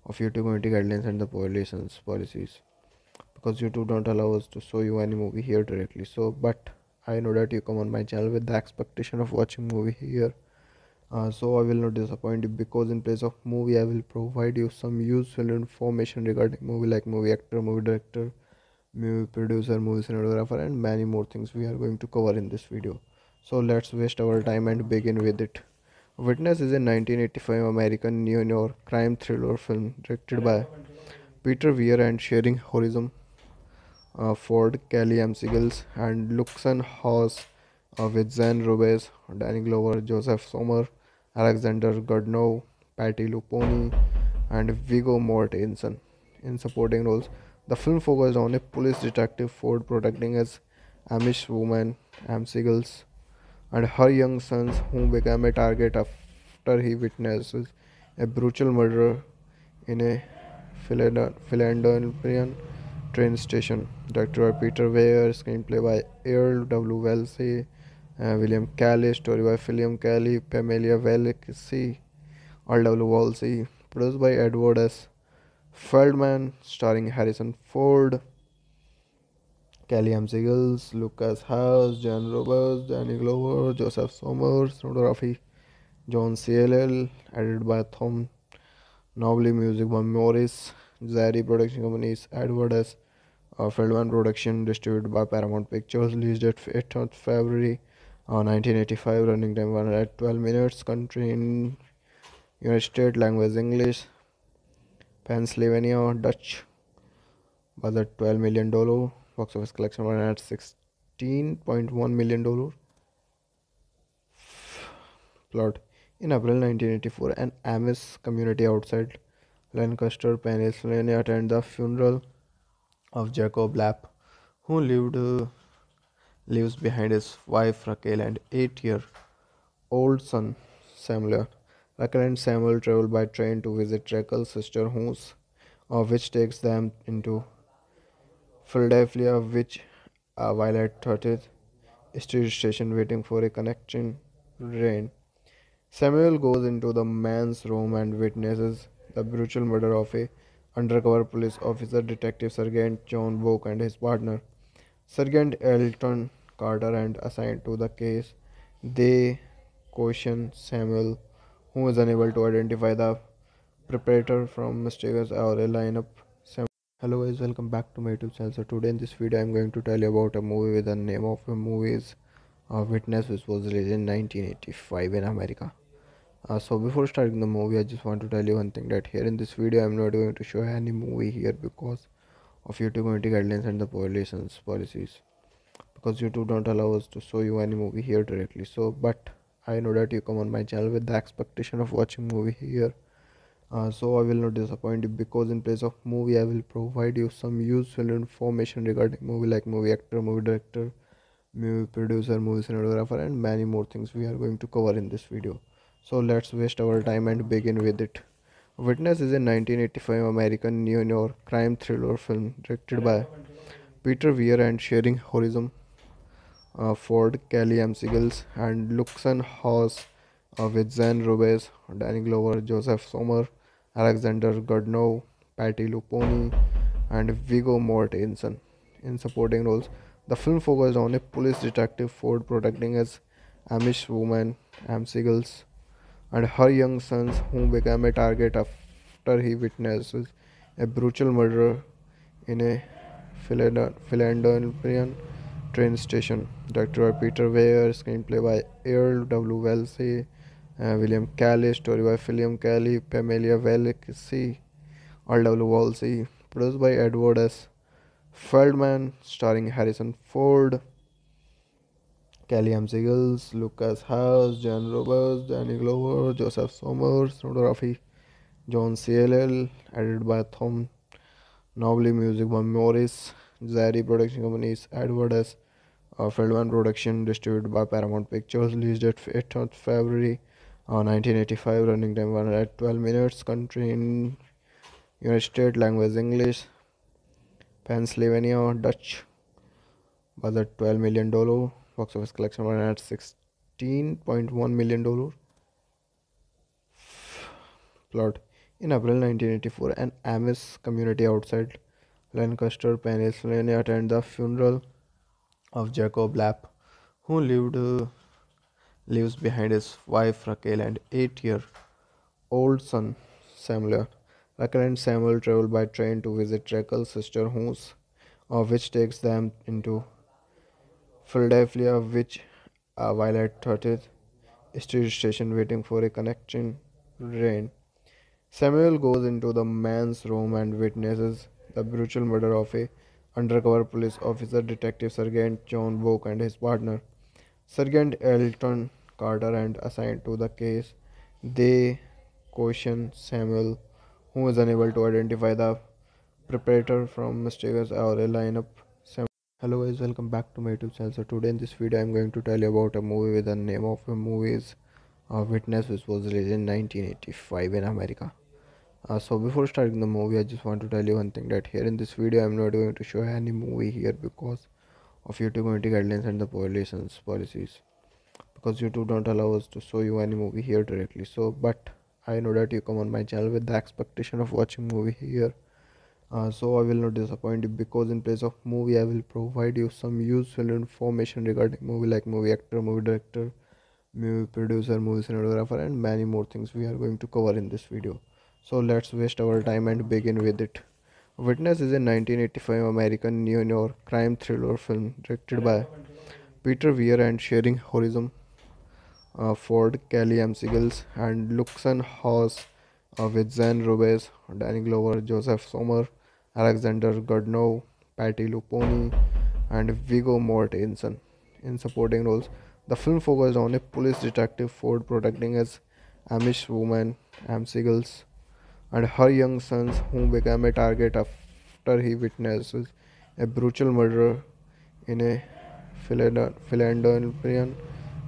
of YouTube community guidelines and the policies policies. Because YouTube don't allow us to show you any movie here directly. So, but I know that you come on my channel with the expectation of watching movie here. Uh, so I will not disappoint you because in place of movie, I will provide you some useful information regarding movie like movie actor, movie director, movie producer, movie cinematographer, and many more things we are going to cover in this video. So let's waste our time and begin with it. Witness is a 1985 American neo-noir crime thriller film directed by Peter Weir and sharing Harrison uh, Ford, Kelly McGillis, and Lukas Haas uh, with Jan Rubeš, Danny Glover, Joseph Sommer, Alexander Godunov, Patti LuPone, and Viggo Mortensen in supporting roles. The film focused on a police detective Ford protecting his Amish woman, McGillis, and her young sons, who became a target after he witnesses a brutal murder in a Philadelphia train station. Directed by Peter Weir, screenplay by Earl W. Wallace, uh, William Kelley, story by William Kelley, Pamela Wallace, Earl W. Wallace, produced by Edward S. Feldman, starring Harrison Ford. Kelly M. Siegels, Lukas Haas, Jan Roberts, Danny Glover, Joseph Sommers, cinematography, John Seale, edited by Thom Noble, music by Maurice, Jarre production companies, Edward S. Uh, Feldman production, distributed by Paramount Pictures, released at 8th February uh, 1985, running time 112 minutes, country in United States, language English, Pennsylvania, Dutch, budget 12 million dollar box office collection one at 16.1 million dollar plot. In april 1984 an amish community outside lancaster pennsylvania attended the funeral of jacob lapp who lived uh, leaves behind his wife raquel and eight year old son samuel. Raquel and samuel travel by train to visit raquel's sister house uh, which takes them into Philadelphia, which uh, while at 30th Street Station waiting for a connecting train. Samuel goes into the man's room and witnesses the brutal murder of a undercover police officer, Detective Sergeant John Book, and his partner, Sergeant Elton Carter, and assigned to the case. They question Samuel, who is unable to identify the perpetrator from mistakes or a lineup hello guys welcome back to my youtube channel. So today in this video i'm going to tell you about a movie with the name of the movie is uh, witness which was released in 1985 in america. Uh, so before starting the movie i just want to tell you one thing that here in this video i'm not going to show any movie here because of youtube community guidelines and the policies policies. Because youtube don't allow us to show you any movie here directly. So but i know that you come on my channel with the expectation of watching movie here uh, so I will not disappoint you because in place of movie I will provide you some useful information regarding movie like movie actor, movie director, movie producer, movie cinematographer and many more things we are going to cover in this video. So let's waste our time and begin with it. Witness is a 1985 American neo-noir crime thriller film directed by Peter Weir and sharing Harrison uh, Ford, Kelly McGillis and Lukas Haas with Jan Rubeš, Danny Glover, Joseph Sommer, Alexander Godunov, Patti LuPone, and Viggo Mortensen in supporting roles. The film focused on a police detective Ford protecting his Amish woman, McGillis, and her young sons, who became a target after he witnesses a brutal murder in a Philadelphia train station. Director Peter Weir, screenplay by Earl W. Wallace, uh, William Kelly, story by William Kelly, Pamela Wallace, Earl W. Wallace, produced by Edward S. Feldman, starring Harrison Ford, Kelly M. Siegels, Lukas Haas, Jan Roberts, Danny Glover, Joseph Somers, photography, John Seale, edited by Thom Noble, music by Maurice, Jarre production companies, Edward S. Uh, Feldman production, distributed by Paramount Pictures, released at 8th February uh, 1985 running time 112 minutes country in United States language English Pennsylvania Dutch budget 12 million dollar box office collection 116 $16.1 million plot. In April 1984, an Amish community outside Lancaster, Pennsylvania, attended the funeral of Jacob Lapp, who lived uh, leaves behind his wife Raquel and eight-year-old son Samuel. Raquel and Samuel travel by train to visit Raquel's sister house, uh, which takes them into Philadelphia, which uh, while at 30th Street station waiting for a connecting train. Samuel goes into the man's room and witnesses the brutal murder of a undercover police officer, Detective Sergeant John Book, and his partner, Sergeant Elton Carter, and assigned to the case. They question Samuel, who is unable to identify the perpetrator from mistakes or a lineup. Sam- Hello guys, welcome back to my YouTube channel. So today in this video, I'm going to tell you about a movie with the name of the movie is uh, Witness, which was released in 1985 in America. Uh, so before starting the movie, I just want to tell you one thing that here in this video, I'm not going to show any movie here because of YouTube community guidelines and the policies policies. Because YouTube don't allow us to show you any movie here directly. So, but I know that you come on my channel with the expectation of watching movie here. Uh, so I will not disappoint you because in place of movie I will provide you some useful information regarding movie like movie actor, movie director, movie producer, movie cinematographer and many more things we are going to cover in this video. So let's waste our time and begin with it. Witness is a 1985 American neo-noir crime thriller film directed by Peter Weir and sharing Harrison uh, Ford, Kelly McGillis, and Lukas Haas uh, with Jan Rubeš, Danny Glover, Joseph Sommer, Alexander Godunov, Patti LuPone, and Viggo Mortensen in supporting roles. The film focused on a police detective Ford protecting his Amish woman, McGillis, and her young sons, who became a target after he witnesses a brutal murder in a Philadelphia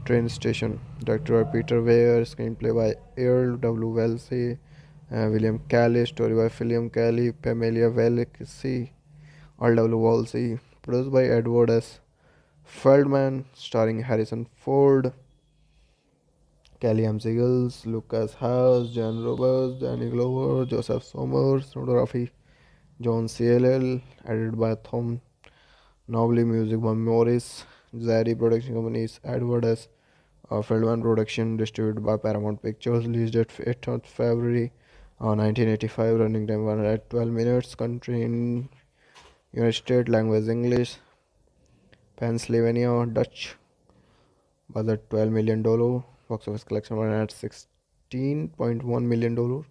train station. Directed by Peter Weir, screenplay by Earl W. Wallace, uh, William Kelly, story by William Kelly, Pamela Wallace, Earl W. Wallace, produced by Edward S. Feldman, starring Harrison Ford, Kelly M. Siegels, Lukas Haas, Jan Roberts, Danny Glover, Joseph Somers, cinematography, John Seale, edited by Thom Noble, music by Maurice, Jarre production companies, Edward S. Uh, Feldman production, distributed by Paramount Pictures, released at 8th February uh, 1985, running time 112 minutes, country in United States, language English, Pennsylvania, Dutch, budget 12 million dollar, box office collection 116.1 million dollar.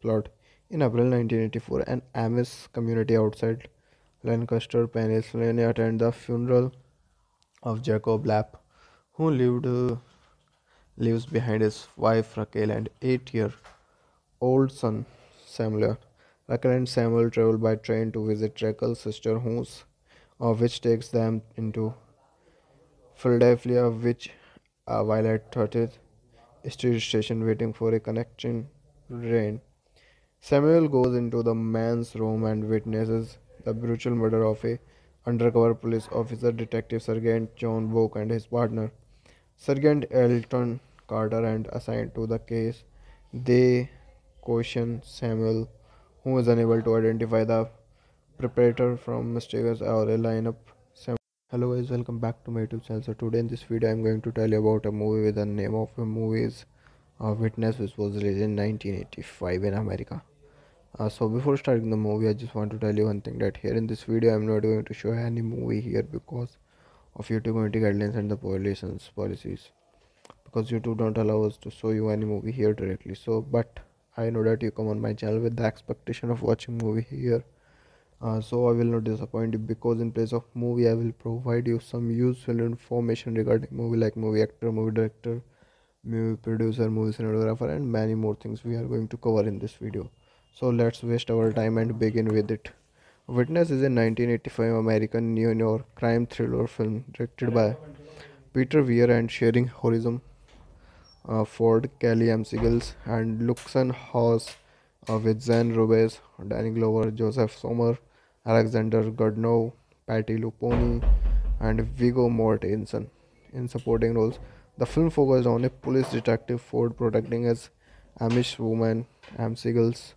Plot in April 1984, an Amish community outside Lancaster, Pennsylvania, attended the funeral of Jacob Lapp, who lived uh, leaves behind his wife Raquel and eight-year-old son Samuel. Raquel and Samuel travel by train to visit Raquel's sister house, uh, which takes them into Philadelphia, which uh, while at 30th Street station waiting for a connecting train. Samuel goes into the man's room and witnesses the brutal murder of a undercover police officer, Detective Sergeant John Book, and his partner, Sergeant Elton Carter, and assigned to the case. They question Samuel, who is unable to identify the perpetrator from mistakes or a lineup. Hello guys, welcome back to my YouTube channel. So today in this video, I'm going to tell you about a movie with the name of the movie is uh, Witness, which was released in 1985 in America. Uh, so before starting the movie, I just want to tell you one thing that here in this video, I'm not going to show any movie here because of YouTube community guidelines and the policies policies. Because YouTube don't allow us to show you any movie here directly. So, but I know that you come on my channel with the expectation of watching movie here. Uh, so I will not disappoint you because in place of movie I will provide you some useful information regarding movie like movie actor, movie director, movie producer, movie cinematographer and many more things we are going to cover in this video. So let's waste our time and begin with it. Witness is a 1985 American neo-noir crime thriller film directed by Peter Weir and sharing Harrison uh, Ford, Kelly McGillis, and Lukas Haas uh, with Jan Rubeš, Danny Glover, Joseph Sommer, Alexander Godunov, Patti LuPone, and Viggo Mortensen in supporting roles. The film focused on a police detective Ford protecting his Amish woman, McGillis,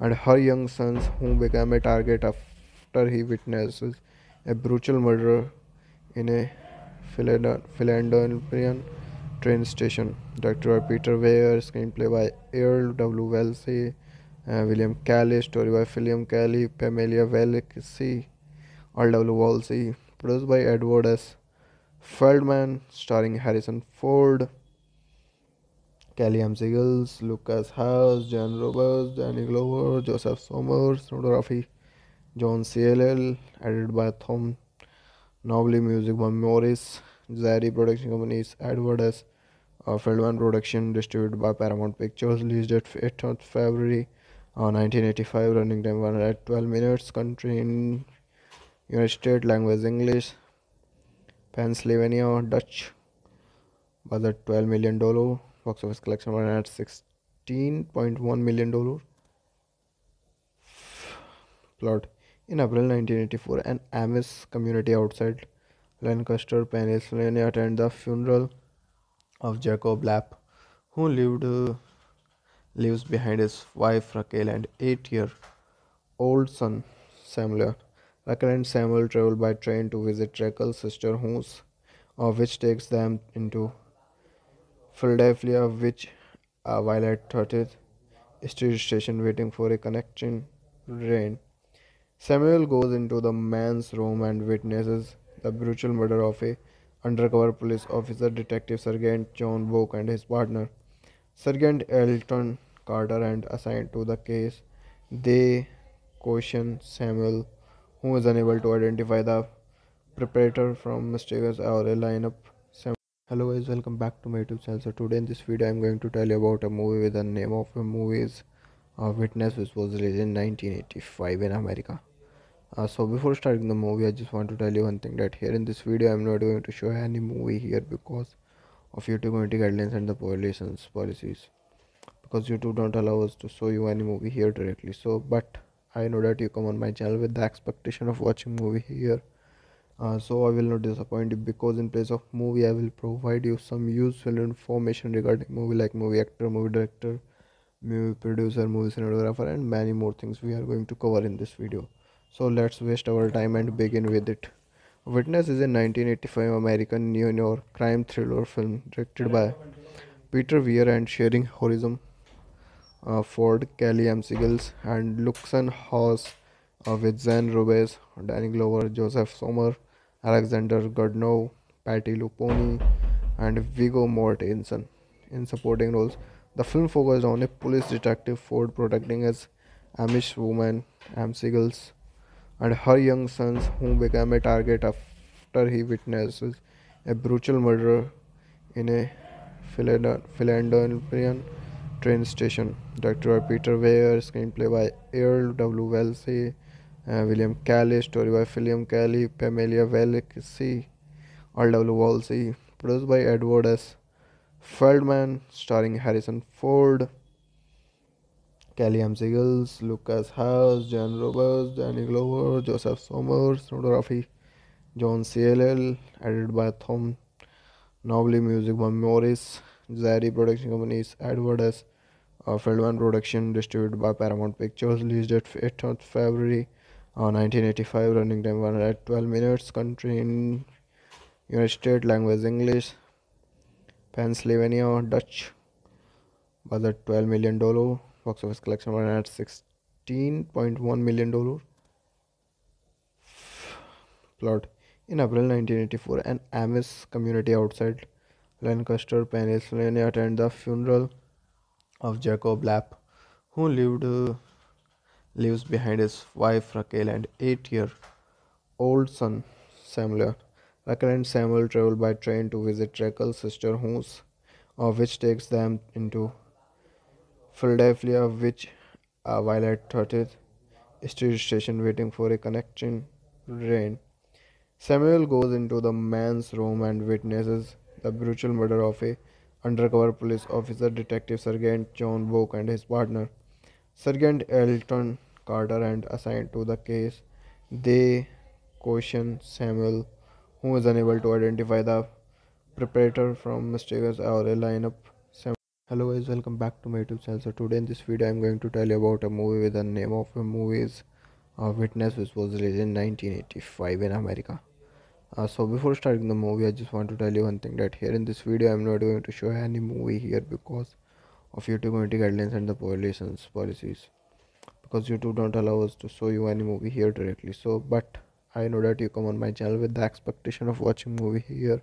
and her young sons, who became a target after he witnesses a brutal murder in a Philadelphia train station. Directed by Peter Weir, screenplay by Earl W. Wallace, uh, William Kelly, story by William Kelly, Pamela Wallace, Earl W. Wallace, produced by Edward S. Feldman, starring Harrison Ford, Kelly M. Siegels, Lukas Haas, Jan Roberts, Danny Glover, Joseph Somers, cinematography, John Seale, edited by Thom Noble, music by Maurice, Jarre Production Companies, Edward S. Uh, Feldman Production, distributed by Paramount Pictures, released at 8th February uh, 1985, running time 112 minutes, country in United States, language English, Pennsylvania, Dutch, budget 12 million dollar, box office collection at $16.1 million Plot in April 1984, an Amish community outside Lancaster, Pennsylvania, attend the funeral of Jacob Lapp, who lived uh, leaves behind his wife Raquel and eight-year-old son Samuel. Raquel and Samuel travel by train to visit Raquel's sister house, uh, which takes them into Philadelphia, which uh, while at 30th Street Station waiting for a connecting train. Samuel goes into the man's room and witnesses the brutal murder of a undercover police officer, Detective Sergeant John Book, and his partner, Sergeant Elton Carter, and assigned to the case. They question Samuel, who is unable to identify the perpetrator from mistakes or a lineup. Hello guys, welcome back to my YouTube channel. So today in this video, I'm going to tell you about a movie with the name of the movie is uh, Witness, which was released in 1985 in America. Uh, so before starting the movie i just want to tell you one thing that here in this video i'm not going to show any movie here because of youtube community guidelines and the policies policies because youtube don't allow us to show you any movie here directly so but i know that you come on my channel with the expectation of watching movie here uh, so i will not disappoint you because in place of movie i will provide you some useful information regarding movie like movie actor movie director movie producer movie cinematographer and many more things we are going to cover in this video so let's waste our time and begin with it. Witness is a 1985 American neo-noir crime thriller film directed by Peter Weir and sharing Harrison uh, Ford, Kelly McGillis, and Lukas Haas uh, with Jan Rubeš, Danny Glover, Joseph Sommer, Alexander Godunov, Patti LuPone, and Viggo Mortensen in supporting roles. The film focused on a police detective Ford protecting his Amish woman, Am and her young sons, who became a target after he witnesses a brutal murder in a Philadelphia train station. Directed by Peter Weir, screenplay by Earl W. Wallace, uh, William Kelly, story by William Kelly, Pamela Wallace, Earl W. Wallace, produced by Edward S. Feldman, starring Harrison Ford. Kelly M. Siegels, Lukas Haas, Jan Roberts, Danny Glover, Joseph Somers, photography, John Seale, edited by Thom Noble, music by Maurice, Jarre Production Companies, Edward S. Uh, Feldman Production, distributed by Paramount Pictures, released at 8th February uh, 1985, running time 112 minutes, country in United States, language English, Pennsylvania, Dutch, budget 12 million dollar box office collection ran at 16.1 million dollar. Plot. In april 1984 an amish community outside lancaster pennsylvania attended the funeral of jacob lapp who lived uh, leaves behind his wife raquel and eight-year-old son samuel raquel and samuel travel by train to visit raquel's sister house uh, which takes them into Philadelphia, which uh, while at 30th Street Station waiting for a connecting train. Samuel goes into the man's room and witnesses the brutal murder of a undercover police officer, Detective Sergeant John Book, and his partner, Sergeant Elton Carter, and assigned to the case. They question Samuel, who is unable to identify the preparator from mistakes or a lineup. Sam- Hello guys, welcome back to my YouTube channel. So today in this video, I'm going to tell you about a movie with the name of the movie is uh, Witness, which was released in 1985 in America. Uh, so before starting the movie, I just want to tell you one thing that here in this video, I'm not going to show any movie here because of YouTube community guidelines and the policies policies because YouTube don't allow us to show you any movie here directly. So, but I know that you come on my channel with the expectation of watching movie here.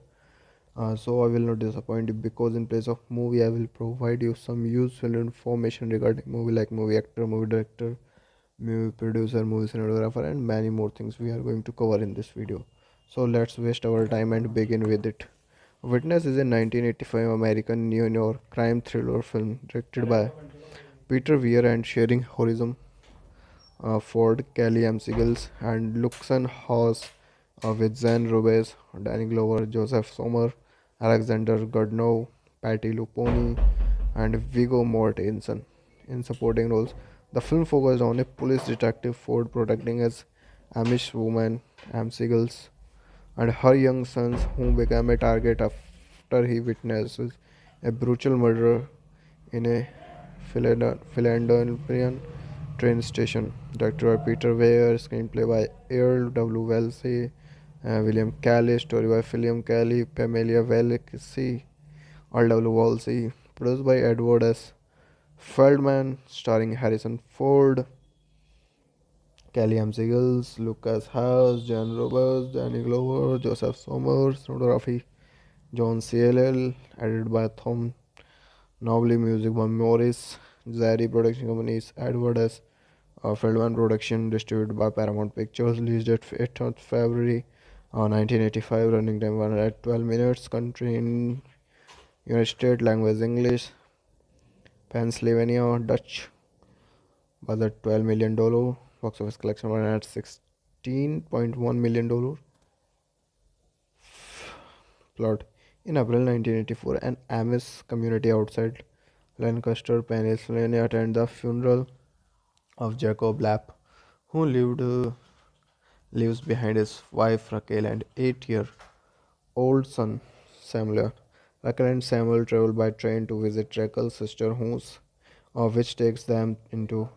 Uh, so I will not disappoint you because in place of movie I will provide you some useful information regarding movie like movie actor, movie director, movie producer, movie cinematographer and many more things we are going to cover in this video. So let's waste our time and begin with it. Witness is a 1985 American neo-noir crime thriller film directed by Peter Weir and sharing Harrison uh, Ford, Kelly M. And Lukas Haas uh, with Jan Rubeš, Danny Glover, Joseph Sommer, Alexander Godunov, Patti LuPone, and Viggo Mortensen in supporting roles. The film focused on a police detective Ford protecting his Amish woman, M. And her young sons, who became a target after he witnesses a brutal murder in a Philadelphia train station. Directed by Peter Weir, screenplay by Earl W. Wallace, uh, William Kelly, story by William Kelly, Pamela Wallace, Earl W. Wallace, produced by Edward S. Feldman, starring Harrison Ford, Kelly M. Siegels, Lukas Haas, Jan Roberts, Danny Glover, Joseph Sommers, cinematography, John Seale, edited by Thom Noble, music by Maurice, Jarre production companies, Edward S. Uh, Feldman production, distributed by Paramount Pictures, released at 8th February uh, 1985, running time 112 minutes, country in United States, language English, Pennsylvania, Dutch, budget 12 million dollar, box office collection 116.1 million dollar. Plot in April 1984, an Amish community outside Lancaster, Pennsylvania, attend the funeral of Jacob Lapp, who lived uh, leaves behind his wife Raquel and eight-year-old son Samuel. Raquel and Samuel travel by train to visit Raquel's sister house, uh, which takes them into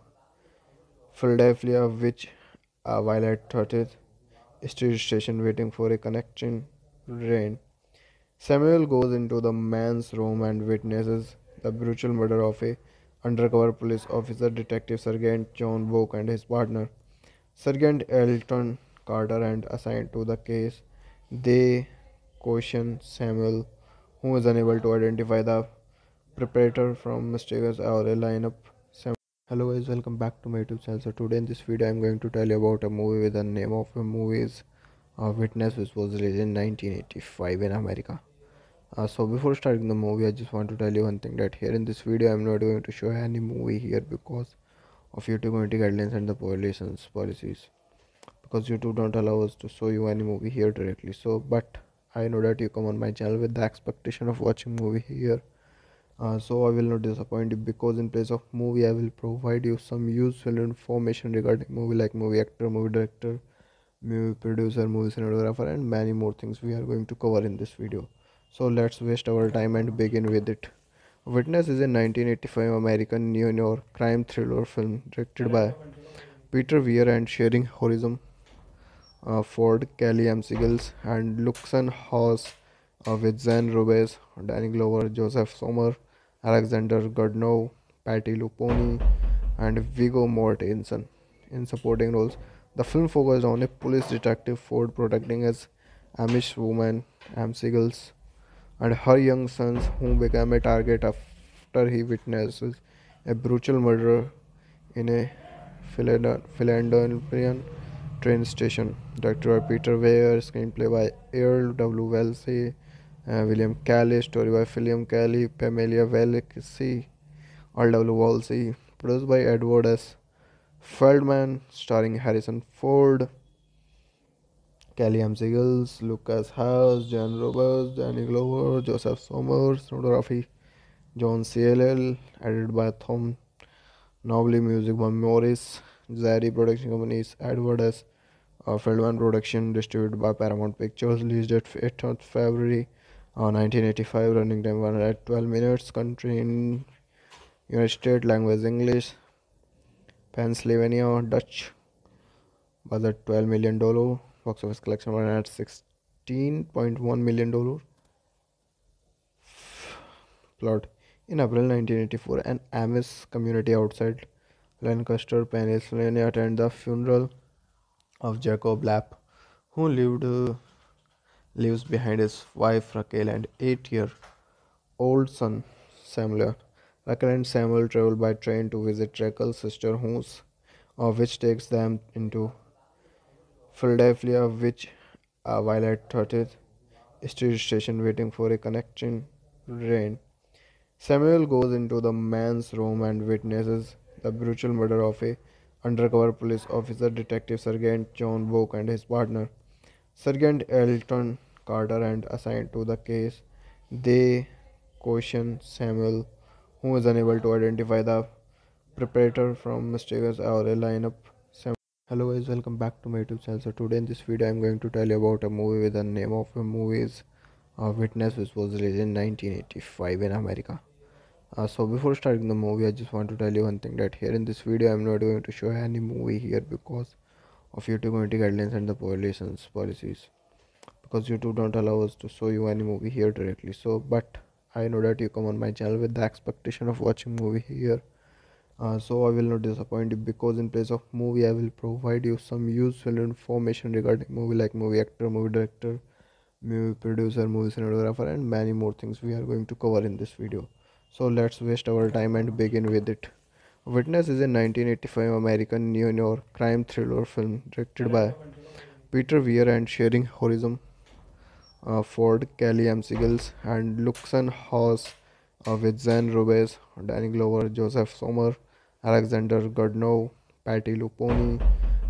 Philadelphia, which uh, while at 30th Street Station waiting for a connecting train. Samuel goes into the man's room and witnesses the brutal murder of a undercover police officer, Detective Sergeant John Book, and his partner, Sergeant Elton Carter, and assigned to the case. They question Samuel, who is unable to identify the preparator from mistakes or a lineup. Hello guys, welcome back to my YouTube channel. So today in this video, I'm going to tell you about a movie with the name of the movie is uh, Witness, which was released in 1985 in America. Uh, so before starting the movie, I just want to tell you one thing that here in this video, I'm not going to show any movie here because of YouTube community guidelines and the policies policies because YouTube don't allow us to show you any movie here directly. So, but I know that you come on my channel with the expectation of watching movie here. Uh, so I will not disappoint you because in place of movie I will provide you some useful information regarding movie like movie actor, movie director, movie producer, movie cinematographer and many more things we are going to cover in this video. So let's waste our time and begin with it. Witness is a 1985 American neo-noir crime thriller film directed by Peter Weir and sharing Harrison uh, Ford, Kelly McGillis, and Lukas Haas uh, with Jan Rubeš, Danny Glover, Joseph Sommer, Alexander Godunov, Patti LuPone, and Viggo Mortensen in supporting roles. The film focused on a police detective Ford protecting his Amish woman, McGillis, and her young sons, who became a target after he witnesses a brutal murder in a Philadelphia train station. Directed by Peter Weir, screenplay by Earl W. Wallace, uh, William Kelly, story by William Kelly, Pamela Wallace, Earl W. Wallace, produced by Edward S. Feldman, starring Harrison Ford, Kelly M. Siegels, Lukas Haas, Jan Roberts, Danny Glover, Joseph Somers, cinematography, John Seale, edited by Thom Noble, music by Maurice, Jarre production companies, Edward S. uh, film production distributed by Paramount Pictures, released at 8th February uh, 1985, running time 112 minutes, country in United States, language English, Pennsylvania, Dutch, budget 12 million dollar, box office collection at $16.1 million Plot in April 1984, an Amish community outside Lancaster, Pennsylvania, attend the funeral of Jacob Lapp, who lived uh, leaves behind his wife Raquel and eight-year-old son Samuel. Raquel and Samuel travel by train to visit Raquel's sister house, uh, which takes them into Philadelphia, which uh, while at 30th Street station waiting for a connecting train. Samuel goes into the man's room and witnesses the brutal murder of a undercover police officer, Detective Sergeant John Book, and his partner, Sergeant Elton Carter, and assigned to the case. They question Samuel, who is unable to identify the perpetrator from mistakes or a lineup. Hello guys, welcome back to my YouTube channel. So today in this video, I'm going to tell you about a movie with the name of the movie is uh, Witness, which was released in 1985 in America. Uh, so before starting the movie i just want to tell you one thing that here in this video i'm not going to show any movie here because of youtube community guidelines and the policies policies because youtube don't allow us to show you any movie here directly so but i know that you come on my channel with the expectation of watching movie here uh, so i will not disappoint you because in place of movie i will provide you some useful information regarding movie like movie actor movie director movie producer movie cinematographer and many more things we are going to cover in this video so let's waste our time and begin with it. Witness is a 1985 American neo-noir crime thriller film directed by Peter Weir and sharing Harrison uh, Ford, Kelly McGillis, and Lukas uh, with Jan Rubeš, Danny Glover, Joseph Sommer, Alexander Godunov, Patti LuPone,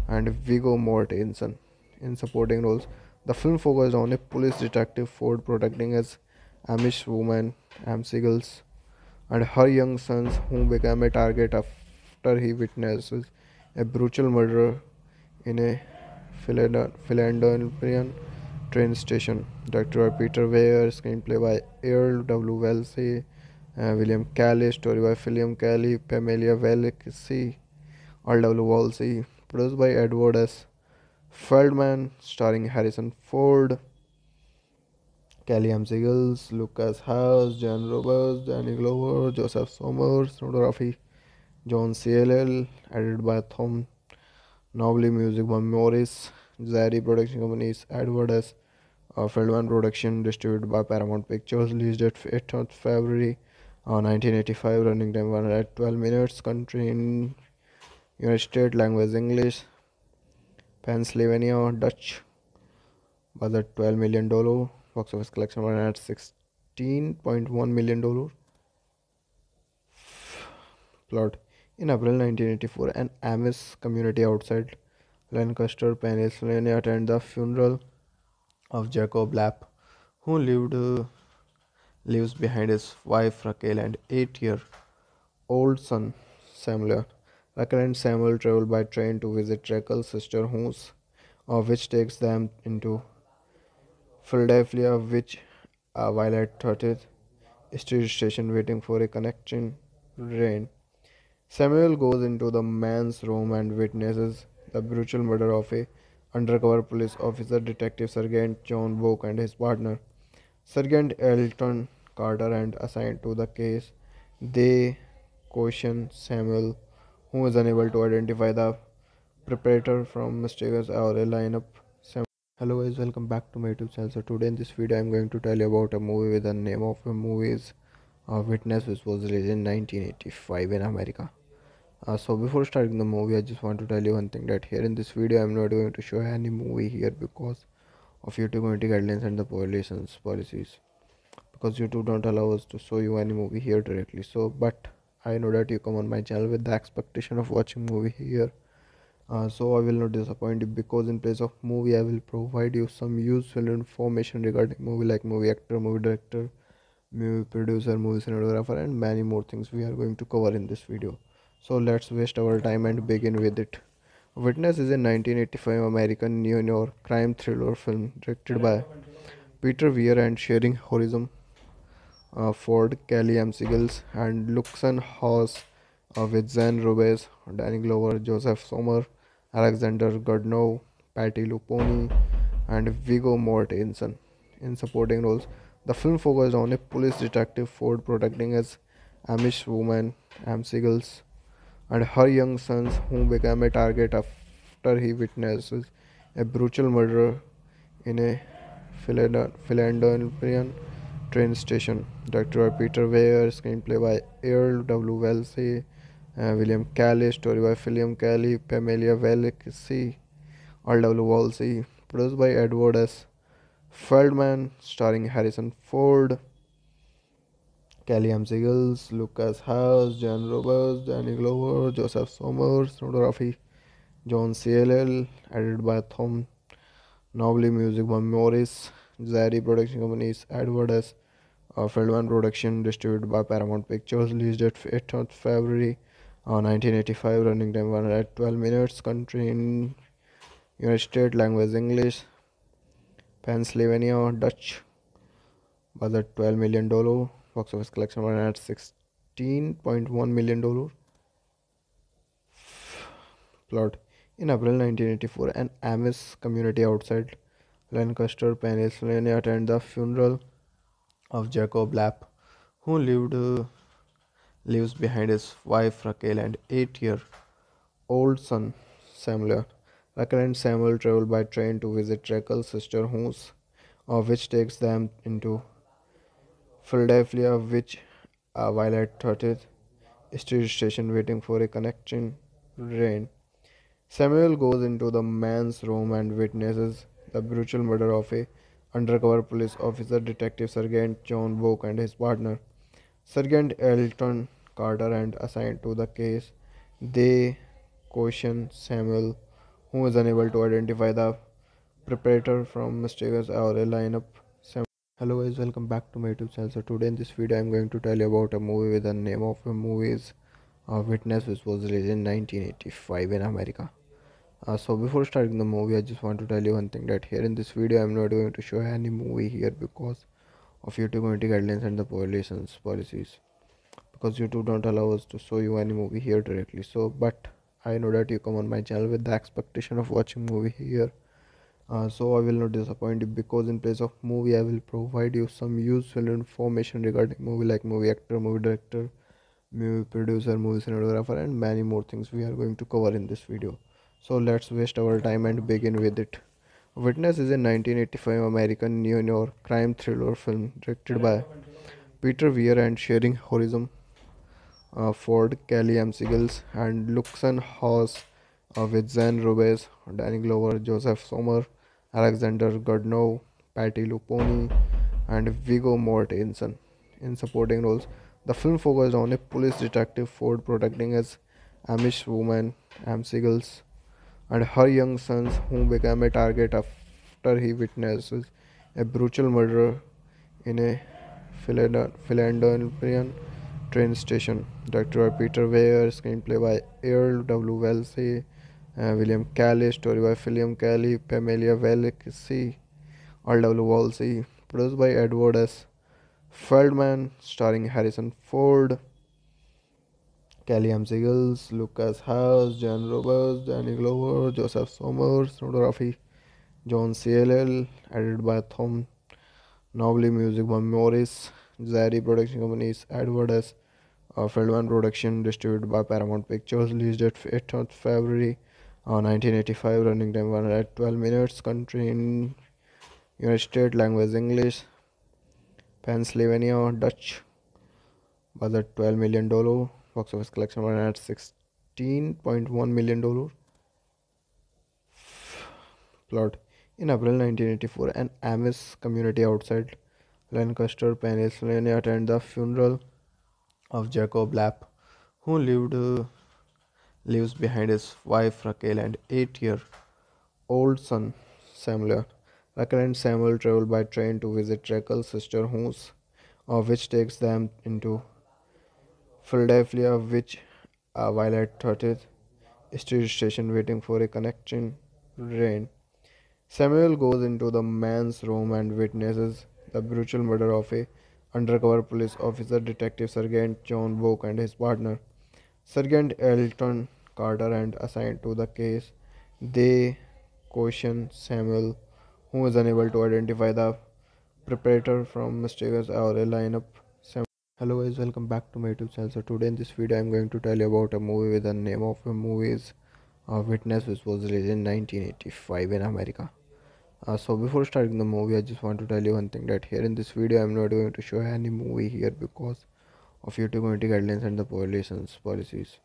and Viggo Mortensen in supporting roles. The film focused on a police detective Ford protecting his Amish woman, McGillis, and her young sons, who became a target after he witnesses a brutal murder in a Philadelphia train station. Director Peter Weir, screenplay by Earl W. Wallace, uh, William Kelley, story by William Kelley, Pamela Wallace, Earl W. Wallace, produced by Edward S. Feldman, starring Harrison Ford. Kelly M. Lukas Haas, Jan Rubeš, Danny Glover, Joseph Sommers, cinematography John Seale, edited by Thom Noble, music by Maurice, Jarre production companies, Edward S. Uh, Feldman production, distributed by Paramount Pictures, released at 8th February uh, 1985, running time 112 minutes, country in United States, language English, Pennsylvania, Dutch, budget 12 million dollar box office collection ran at 16.1 million dollar. Plot. In April 1984 an Amish community outside Lancaster Pennsylvania attended the funeral of Jacob Lapp who lived uh, leaves behind his wife Raquel and 8-year-old son Samuel Raquel and Samuel travel by train to visit Raquel's sister house uh, which takes them into Philadelphia, which uh, while at 30th Street station waiting for a connecting train. Samuel goes into the man's room and witnesses the brutal murder of a undercover police officer, Detective Sergeant John Book, and his partner, Sergeant Elton Carter, and assigned to the case. They question Samuel, who is unable to identify the perpetrator from mistakes or a lineup. Hello guys welcome back to my youtube channel. So today in this video i'm going to tell you about a movie with the name of the movie is uh, witness which was released in 1985 in america. Uh, so before starting the movie i just want to tell you one thing that here in this video i'm not going to show any movie here because of youtube community guidelines and the policies policies because youtube don't allow us to show you any movie here directly so but i know that you come on my channel with the expectation of watching movie here uh, so I will not disappoint you because in place of movie I will provide you some useful information regarding movie like movie actor, movie director, movie producer, movie cinematographer and many more things we are going to cover in this video. So let's waste our time and begin with it. Witness is a 1985 American neo-noir crime thriller film directed by Peter Weir and sharing Harrison uh, Ford, Kelly M. And Lukas Haas uh, with Jan Rubeš, Danny Glover, Joseph Sommer, Alexander Godunov, Patti LuPone, and Viggo Mortensen in supporting roles. The film focused on a police detective Ford protecting his Amish woman, Siegels, and her young sons, who became a target after he witnesses a brutal murder in a Philadelphia train station. Directed by Peter Weir, screenplay by Earl W. Wallace, uh, William Kelley, story by William Kelley, Pamela Wallace, Earl W. Wallace, produced by Edward S. Feldman, starring Harrison Ford, Kelly M. Siegels, Lukas Haas, Jan Rubeš, Danny Glover, Joseph Sommers, cinematography, John Seale, edited by Thom Noble, music by Maurice, Jarre production companies, Edward S. Uh, Feldman production, distributed by Paramount Pictures, released at 8th February uh, 1985, running time 112 minutes, country in United States, language English, Pennsylvania, Dutch, budget 12 million dollar, box office collection one at 16.1 million dollar. Plot in April 1984, an Amish community outside Lancaster, Pennsylvania, attend the funeral of Jacob Lapp, who lived uh, leaves behind his wife Raquel and eight-year-old son Samuel. Raquel and Samuel travel by train to visit Raquel's sister house, uh, which takes them into Philadelphia, which uh, while at 30th Street Station waiting for a connecting train. Samuel goes into the man's room and witnesses the brutal murder of a undercover police officer, Detective Sergeant John Book, and his partner, Sergeant Elton Carter, and assigned to the case. They question Samuel, who is unable to identify the perpetrator from mistakes or a lineup. Hello guys, welcome back to my YouTube channel. So today in this video, I'm going to tell you about a movie with the name of the movie is uh, Witness, which was released in 1985 in America. Uh, so before starting the movie i just want to tell you one thing that here in this video i'm not going to show any movie here because of youtube community guidelines and the policies policies. Because youtube don't allow us to show you any movie here directly. So but i know that you come on my channel with the expectation of watching movie here. Uh, so i will not disappoint you because in place of movie i will provide you some useful information regarding movie like movie actor movie director movie producer movie cinematographer and many more things we are going to cover in this video so let's waste our time and begin with it. Witness is a 1985 American neo-noir crime thriller film directed by Peter Weir and sharing Harrison uh, Ford, Kelly McGillis, and Lukas Haas uh, with Jan Rubeš, Danny Glover, Joseph Sommer, Alexander Godunov, Patti LuPone, and Viggo Mortensen in supporting roles. The film focused on a police detective Ford protecting his Amish woman, McGillis, and her young sons, who became a target after he witnesses a brutal murder in a Philadelphia train station. Directed by Peter Weir, screenplay by Earl W. Wallace, uh, William Kelley, story by William Kelley, Pamela Wallace, Earl W. Wallace, produced by Edward S. Feldman, starring Harrison Ford. Kelly M. Siegels, Lukas Haas, Jan Rubeš, Danny Glover, Joseph Somers, cinematography, John Seale, edited by Thom Noble, music by Maurice, Jarre production companies, Edward S. Uh, Feldman production, distributed by Paramount Pictures, released at 8th February uh, 1985, running time 112 minutes, country in United States, language English, Pennsylvania, Dutch, budget 12 million dollar box office collection one at 16.1 million dollar plot. In april 1984 an amish community outside lancaster pennsylvania attended the funeral of jacob lapp who lived uh, leaves behind his wife raquel and eight-year-old son samuel. Raquel and samuel travel by train to visit raquel's sister house uh, which takes them into Philadelphia, which uh, while at 30th street station waiting for a connecting train. Samuel goes into the man's room and witnesses the brutal murder of a undercover police officer, Detective Sergeant John Book, and his partner, Sergeant Elton Carter, and assigned to the case. They question Samuel, who is unable to identify the perpetrator from mistakes or a lineup. Hello guys, welcome back to my YouTube channel. So today in this video, I'm going to tell you about a movie with the name of the movie is uh, Witness, which was released in 1985 in America. Uh, so before starting the movie, I just want to tell you one thing that here in this video, I'm not going to show any movie here because of YouTube community guidelines and the policies policies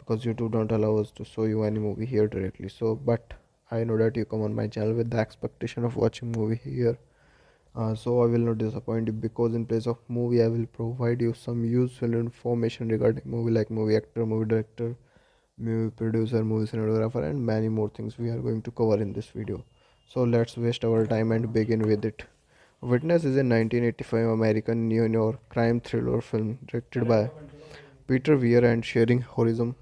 because YouTube don't allow us to show you any movie here directly. So, but I know that you come on my channel with the expectation of watching movie here. Uh, so I will not disappoint you because in place of movie I will provide you some useful information regarding movie like movie actor, movie director, movie producer, movie cinematographer and many more things we are going to cover in this video. So let's waste our time and begin with it. Witness is a 1985 American neo-noir crime thriller film directed by Peter Weir and sharing Harrison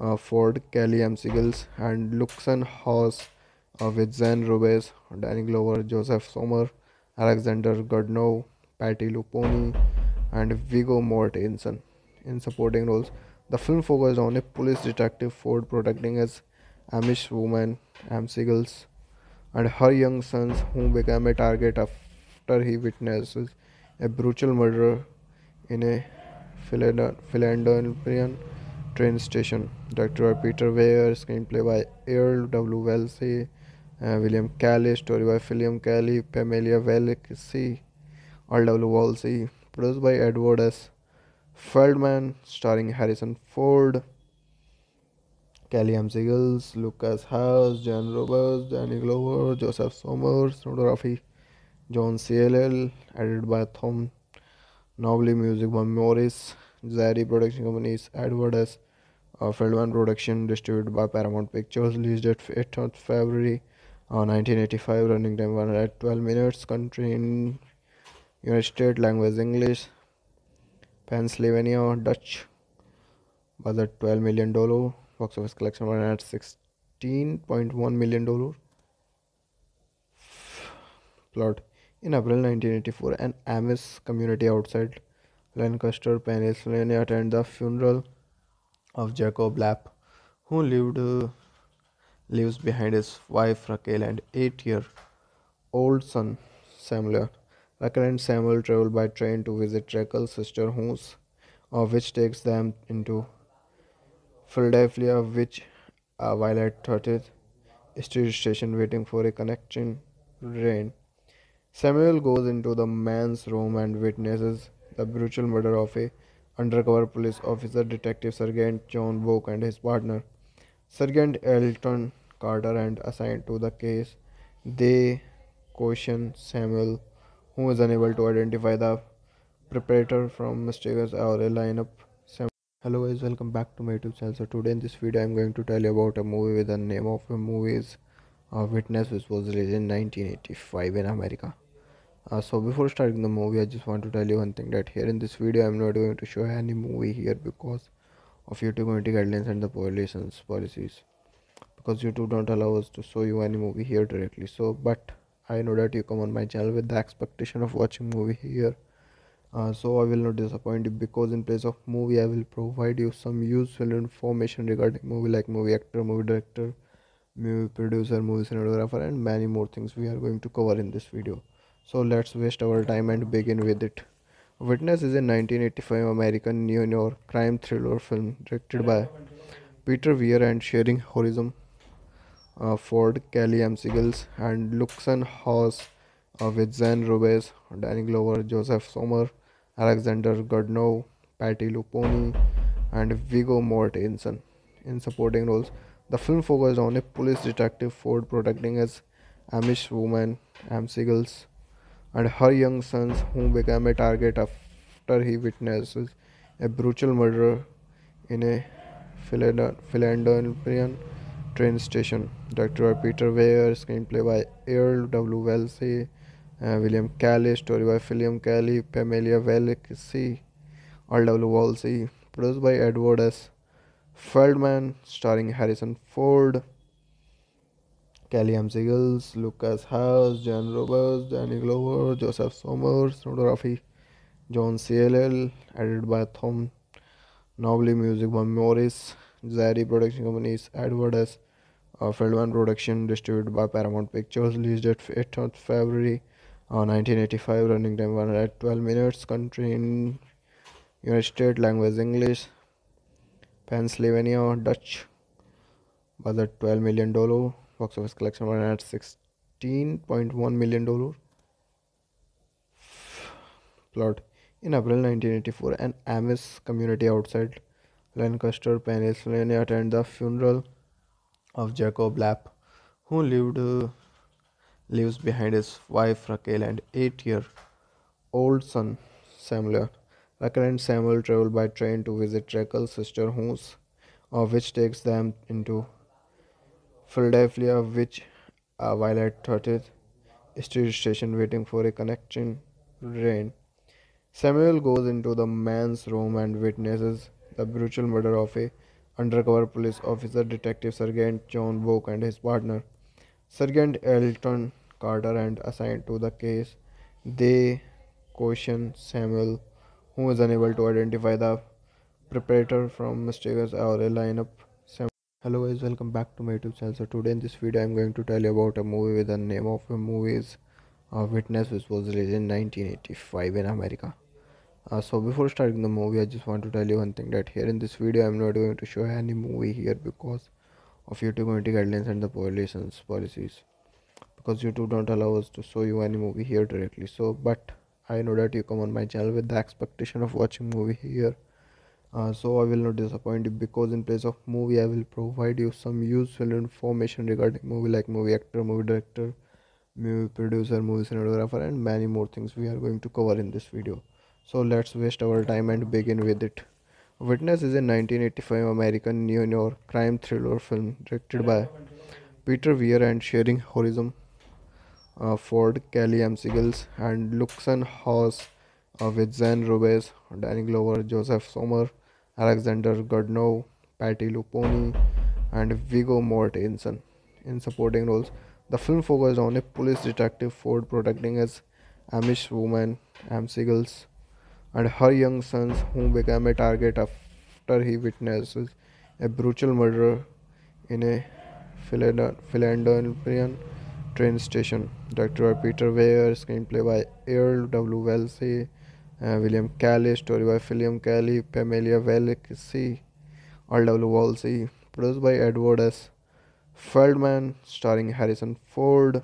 uh, Ford, Kelly McGillis, and Lukas Haas uh, with Jan Rubeš, Danny Glover, Joseph Sommer, Alexander Godunov, Patti LuPone, and Viggo Mortensen in supporting roles. The film focused on a police detective Ford protecting his Amish woman, McGillis, and her young sons, who became a target after he witnesses a brutal murder in a Philadelphia train station. Directed by Peter Weir, screenplay by Earl W. Wallace, uh, William Kelley, story by William Kelley, Pamela Wallace, Earl W. Wallace, produced by Edward S. Feldman, starring Harrison Ford, Kelly M. Lukas Haas, Jan Rubeš, Danny Glover, Joseph Somers, cinematography, John Seale, edited by Thom Noble, music by Maurice, Jarre production companies, Edward S. Uh, Feldman production, distributed by Paramount Pictures, released at 8th February uh, 1985, running time 112 minutes, country in United States, language English, Pennsylvania, Dutch, budget 12 million dollar, box office collection 116.1 million dollar. Plot in April 1984, an Amish community outside Lancaster, Pennsylvania, attend the funeral of Jacob Lapp, who lived uh, leaves behind his wife Raquel and eight-year-old son Samuel. Raquel and Samuel travel by train to visit Raquel's sister house, uh, which takes them into Philadelphia, which uh, while at 30th Street Station waiting for a connecting train. Samuel goes into the man's room and witnesses the brutal murder of a undercover police officer, Detective Sergeant John Book, and his partner, Sergeant Elton Carter, and assigned to the case. They question Samuel, who is unable to identify the perpetrator from mistakes or a lineup. Sam- Hello guys, welcome back to my YouTube channel. So today in this video, I'm going to tell you about a movie with the name of the movie is uh, Witness, which was released in 1985 in America. Uh, so before starting the movie, I just want to tell you one thing that here in this video, I'm not going to show any movie here because of YouTube community guidelines and the policies policies because YouTube don't allow us to show you any movie here directly. So, but I know that you come on my channel with the expectation of watching movie here. Uh, so I will not disappoint you because in place of movie I will provide you some useful information regarding movie like movie actor, movie director, movie producer, movie cinematographer and many more things we are going to cover in this video. So let's waste our time and begin with it. Witness is a 1985 American neo-noir crime thriller film directed by Peter Weir and sharing Harrison uh, Ford, Kelly M. And Lukas Haas uh, with Jan Rubeš, Danny Glover, Joseph Sommer, Alexander Godunov, Patti LuPone, and Viggo Mortensen in supporting roles. The film focused on a police detective Ford protecting his Amish woman, Siegels, and her young sons, who became a target after he witnesses a brutal murder in a Philadelphia train station. Directed by Peter Weir, screenplay by Earl W. Wallace, uh, William Kelley, story by William Kelley, Pamela Wallace, Earl W. Wallace, produced by Edward S. Feldman, starring Harrison Ford, Kelly M. Siegels, Lukas Haas, Jan Rubeš, Danny Glover, Joseph Somers, cinematography John Seale, edited by Thom Noble, music by Maurice, Jarre production companies, Edward S. Uh, Feldman production, distributed by Paramount Pictures, released at 8th February uh, 1985, running time 112 minutes, country in United States, language English, Pennsylvania, Dutch, budget 12 million dollar, box office collection 116.1 million dollar. Plot in April 1984, an Amish community outside Lancaster, Pennsylvania, attend the funeral of Jacob Lapp, who lived uh, leaves behind his wife Raquel and eight-year-old son Samuel. Raquel and Samuel travel by train to visit Raquel's sister house, uh, which takes them into Philadelphia, which uh, while at 30th Street station waiting for a connecting train. Samuel goes into the man's room and witnesses the brutal murder of a undercover police officer, Detective Sergeant John Book, and his partner, Sergeant Elton Carter, and assigned to the case. They question Samuel, who is unable to identify the perpetrator from mistakes or a lineup. Hello guys, welcome back to my YouTube channel. So today in this video, I'm going to tell you about a movie with the name of the movie is uh, Witness, which was released in 1985 in America. Uh, so before starting the movie, I just want to tell you one thing that here in this video, I'm not going to show any movie here because of YouTube community guidelines and the policies policies. Because YouTube don't allow us to show you any movie here directly. So, but I know that you come on my channel with the expectation of watching movie here. Uh, so I will not disappoint you because in place of movie I will provide you some useful information regarding movie like movie actor, movie director, movie producer, movie cinematographer and many more things we are going to cover in this video. So let's waste our time and begin with it. Witness is a 1985 American neo-noir crime thriller film directed by Peter Weir and sharing Harrison uh, Ford, Kelly M. And Lukas Haas uh, with Jan Rubeš, Danny Glover, Joseph Sommer, Alexander Godunov, Patti LuPone, and Viggo Mortensen in supporting roles. The film focused on a police detective Ford protecting his Amish woman, Siegels, and her young sons, who became a target after he witnesses a brutal murder in a Philadelphia train station. Directed by Peter Weir, screenplay by Earl W. Wallace, uh, William Kelley, story by William Kelley, Pamela Wallace, Earl W. Wallace, produced by Edward S. Feldman, starring Harrison Ford,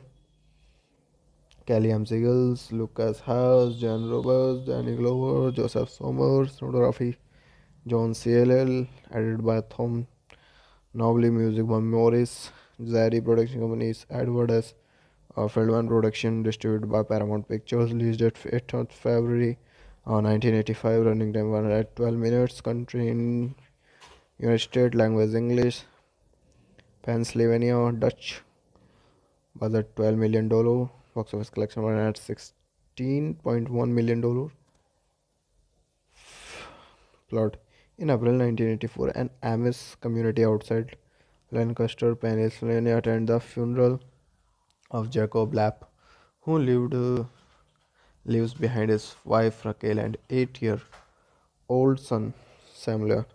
Kelly M. Siegels, Lukas Haas, Jan Rubeš, Danny Glover, Joseph Somers, cinematography John Seale, edited by Thom Noble, music by Maurice, Jarre production companies, Edward S. Uh, Feldman production, distributed by Paramount Pictures, released at 8th February uh, 1985, running time 112 minutes, country in United States, language English, Pennsylvania, Dutch, budget 12 million dollar, box office collection at $16.1 million Plot in April 1984, an Amish community outside Lancaster, Pennsylvania, attend the funeral of Jacob Lapp, who lived uh, leaves behind his wife Raquel and eight-year-old son Samuel.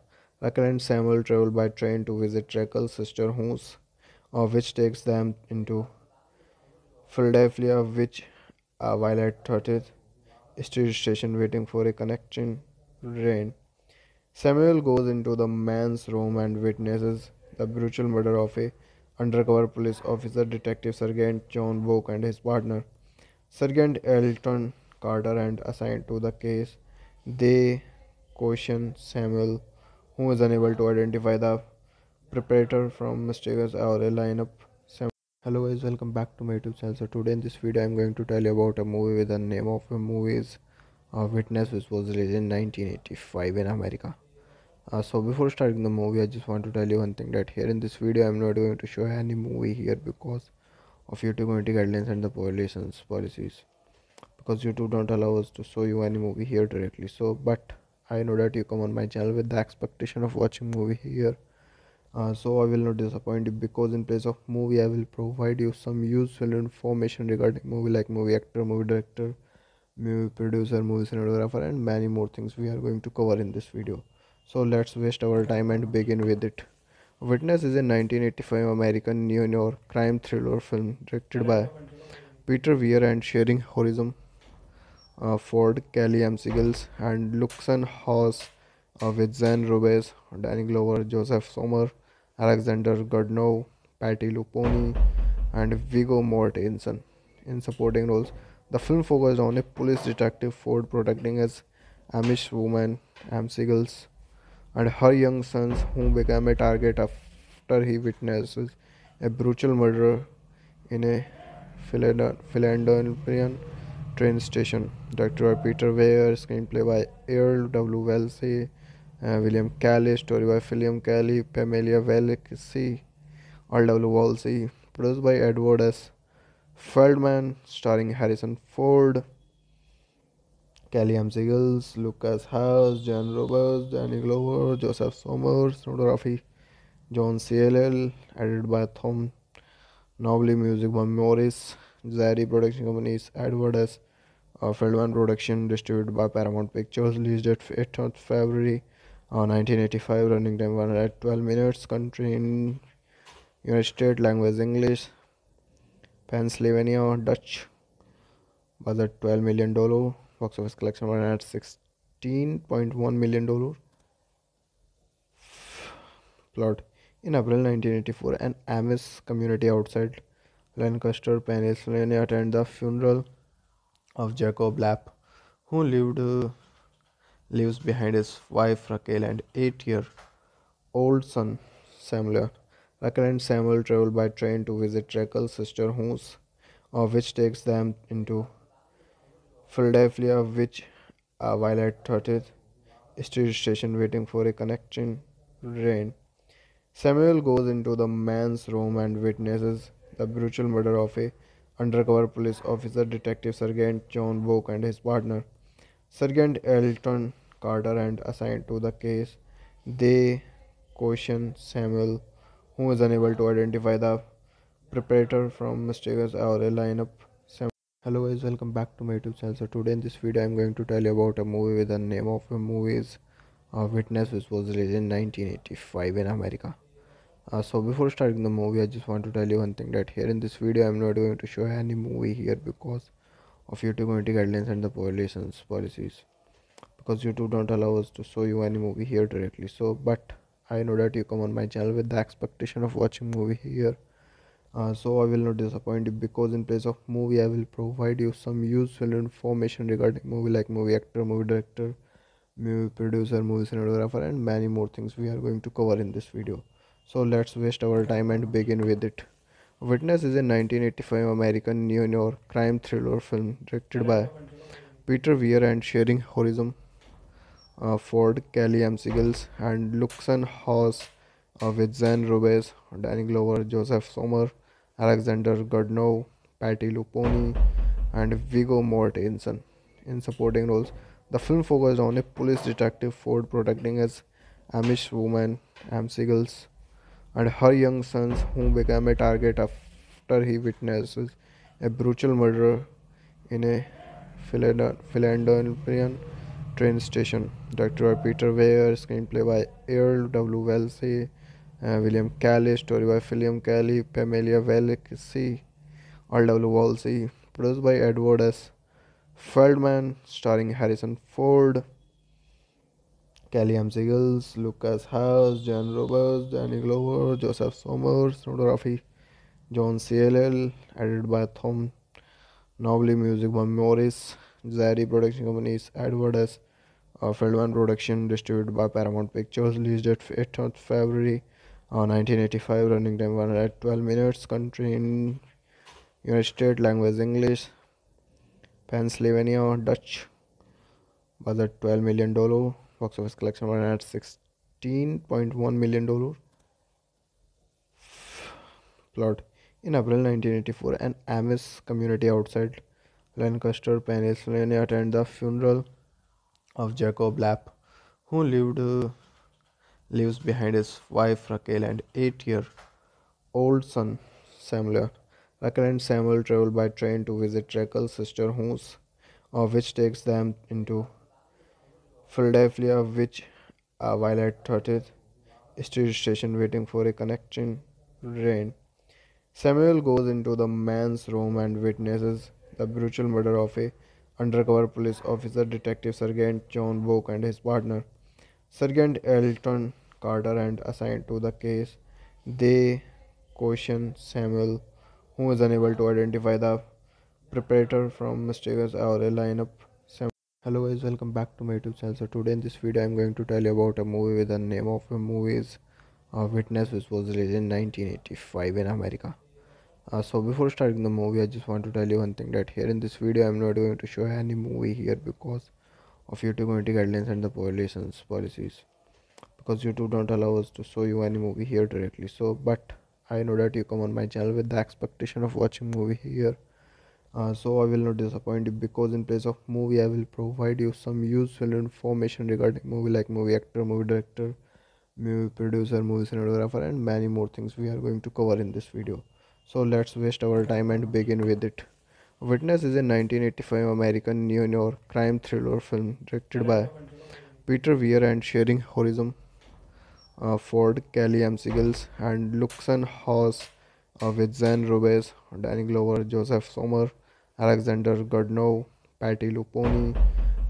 Raquel and Samuel travel by train to visit Raquel's sister house, uh, which takes them into Philadelphia, which uh, while at 30th Street station waiting for a connecting train. Samuel goes into the man's room and witnesses the brutal murder of a undercover police officer, Detective Sergeant John Book, and his partner, Sergeant Elton Carter, and assigned to the case. They question Samuel, who is unable to identify the perpetrator from mistakes or a lineup. Hello guys, welcome back to my YouTube channel. So today in this video, I'm going to tell you about a movie with the name of the movie is uh, Witness, which was released in 1985 in America. Uh, so before starting the movie, I just want to tell you one thing that here in this video, I'm not going to show any movie here because of YouTube community guidelines and the policies policies. Because YouTube don't allow us to show you any movie here directly. So, but I know that you come on my channel with the expectation of watching movie here. Uh, so I will not disappoint you because in place of movie I will provide you some useful information regarding movie like movie actor, movie director, movie producer, movie cinematographer and many more things we are going to cover in this video. So let's waste our time and begin with it. Witness is a 1985 American neo-noir crime thriller film directed by Peter Weir and sharing Harrison uh, Ford, Kelly McGillis, and Lukas uh, with Jan Rubeš, Danny Glover, Joseph Sommer, Alexander Godunov, Patti LuPone, and Viggo Mortensen in supporting roles. The film focused on a police detective Ford protecting his Amish woman, McGillis, and her young sons, who became a target after he witnesses a brutal murder in a Philadelphia train station. Director Peter Weir, screenplay by Earl W. Wallace, uh, William Kelley, story by William Kelley, Pamela Wallace, Earl W. Wallace, produced by Edward S. Feldman, starring Harrison Ford, Kelly M. Siegels, Lukas Haas, Jan Rubeš, Danny Glover, Joseph Somers, cinematography, John Seale, edited by Thom Noble, music by Maurice, Jarre production companies, Edward S. Uh, Feldman production, distributed by Paramount Pictures, released at 8th February uh, 1985, running time 112 minutes, country in United States, language English, Pennsylvania, Dutch, budget 12 million dollar, box office collection 116.1 million dollar. Plot in April 1984, an Amish community outside Lancaster, Pennsylvania, attend the funeral of Jacob Lapp, who lived uh, leaves behind his wife Raquel and eight-year-old son Samuel. Raquel and Samuel travel by train to visit Raquel's sister house, uh, which takes them into Philadelphia, which uh, while at 30th Street Station waiting for a connecting train. Samuel goes into the man's room and witnesses the brutal murder of a undercover police officer, Detective Sergeant John Book, and his partner, Sergeant Elton Carter, and assigned to the case. They question Samuel, who is unable to identify the perpetrator from mistakes or a lineup. Sam- Hello guys, welcome back to my YouTube channel. So today in this video, I'm going to tell you about a movie with the name of the movie is uh, Witness, which was released in 1985 in America. Uh, so before starting the movie i just want to tell you one thing that here in this video i'm not going to show any movie here because of youtube community guidelines and the policies policies because youtube don't allow us to show you any movie here directly so but i know that you come on my channel with the expectation of watching movie here. Uh, so i will not disappoint you because in place of movie i will provide you some useful information regarding movie like movie actor movie director movie producer movie cinematographer and many more things we are going to cover in this video. So let's waste our time and begin with it. Witness is a 1985 American neo-noir crime thriller film directed by Peter Weir and sharing Harrison uh, Ford, Kelly McGillis, and Lukas Haas uh, with Jan Rubeš, Danny Glover, Joseph Sommer, Alexander Godunov, Patti LuPone, and Viggo Mortensen in supporting roles. The film focused on a police detective Ford protecting his Amish woman, McGillis, and her young sons, who became a target after he witnesses a brutal murder in a Philadelphia train station. Directed by Peter Weir, screenplay by Earl W. Wallace, uh, William Kelley, story by William Kelley, Pamela Wallace, Earl W. Wallace, produced by Edward S. Feldman, starring Harrison Ford. Kelly M. Siegels, Lukas Haas, Jan Rubeš, Danny Glover, Joseph Somers, cinematography, John Seale, edited by Thom Noble, music by Maurice, Jarre production companies, Edward S. Uh, Feldman production, distributed by Paramount Pictures, released at 8th February uh, 1985, running time 112 minutes, country in United States, language English, Pennsylvania, Dutch, budget 12 million dollar box office collection ran at 16.1 million dollar. Plot. In april 1984 an amish community outside lancaster pennsylvania attended the funeral of jacob lapp who lived uh, leaves behind his wife Raquel and eight-year-old son Samuel. Raquel and Samuel travel by train to visit Raquel's sister house, uh, which takes them into Philadelphia, which uh, while at 30th Street station waiting for a connecting train. Samuel goes into the man's room and witnesses the brutal murder of a undercover police officer, Detective Sergeant John Book, and his partner, Sergeant Elton Carter, and assigned to the case. They question Samuel, who is unable to identify the perpetrator from mistakes or a lineup. Hello guys, welcome back to my YouTube channel. So today in this video, I'm going to tell you about a movie with the name of the movie is uh, Witness, which was released in 1985 in America. Uh, so before starting the movie, I just want to tell you one thing that here in this video, I'm not going to show any movie here because of YouTube community guidelines and the violations policies. Because YouTube don't allow us to show you any movie here directly. So, but I know that you come on my channel with the expectation of watching movie here. Uh, so I will not disappoint you because in place of movie I will provide you some useful information regarding movie like movie actor, movie director, movie producer, movie cinematographer and many more things we are going to cover in this video. So let's waste our time and begin with it. Witness is a 1985 American neo-noir crime thriller film directed by Peter Weir and sharing Harrison uh, Ford, Kelly McGillis, and Lukas Haas uh, with Jan Rubeš, Danny Glover, Joseph Sommer, Alexander Godunov, Patti LuPone,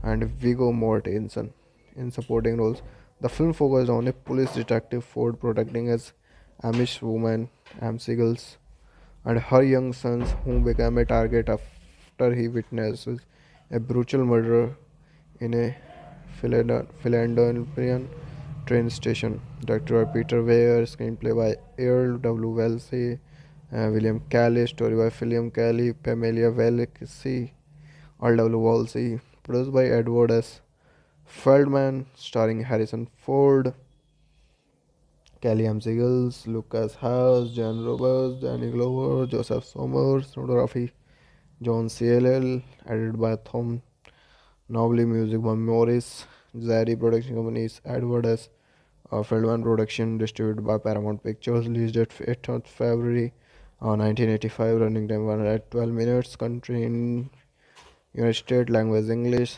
and Viggo Mortensen in supporting roles. The film focused on a police detective Ford protecting his Amish woman, McGillis, and her young sons, who became a target after he witnesses a brutal murder in a Philadelphia train station. Directed by Peter Weir, screenplay by Earl W. Wallace, uh, William Kelley, story by William Kelley, Pamela Wallace, Earl W. Wallace, produced by Edward S. Feldman, starring Harrison Ford, Kelly M. Siegels, Lukas Haas, Jan Rubeš, Danny Glover, Joseph Somers, cinematography, John Seale, edited by Thom Noble, music by Maurice, Jarre production companies, Edward S. Uh, Feldman production, distributed by Paramount Pictures, released at 8th February uh, 1985, running time 112 minutes, country in United States, language English,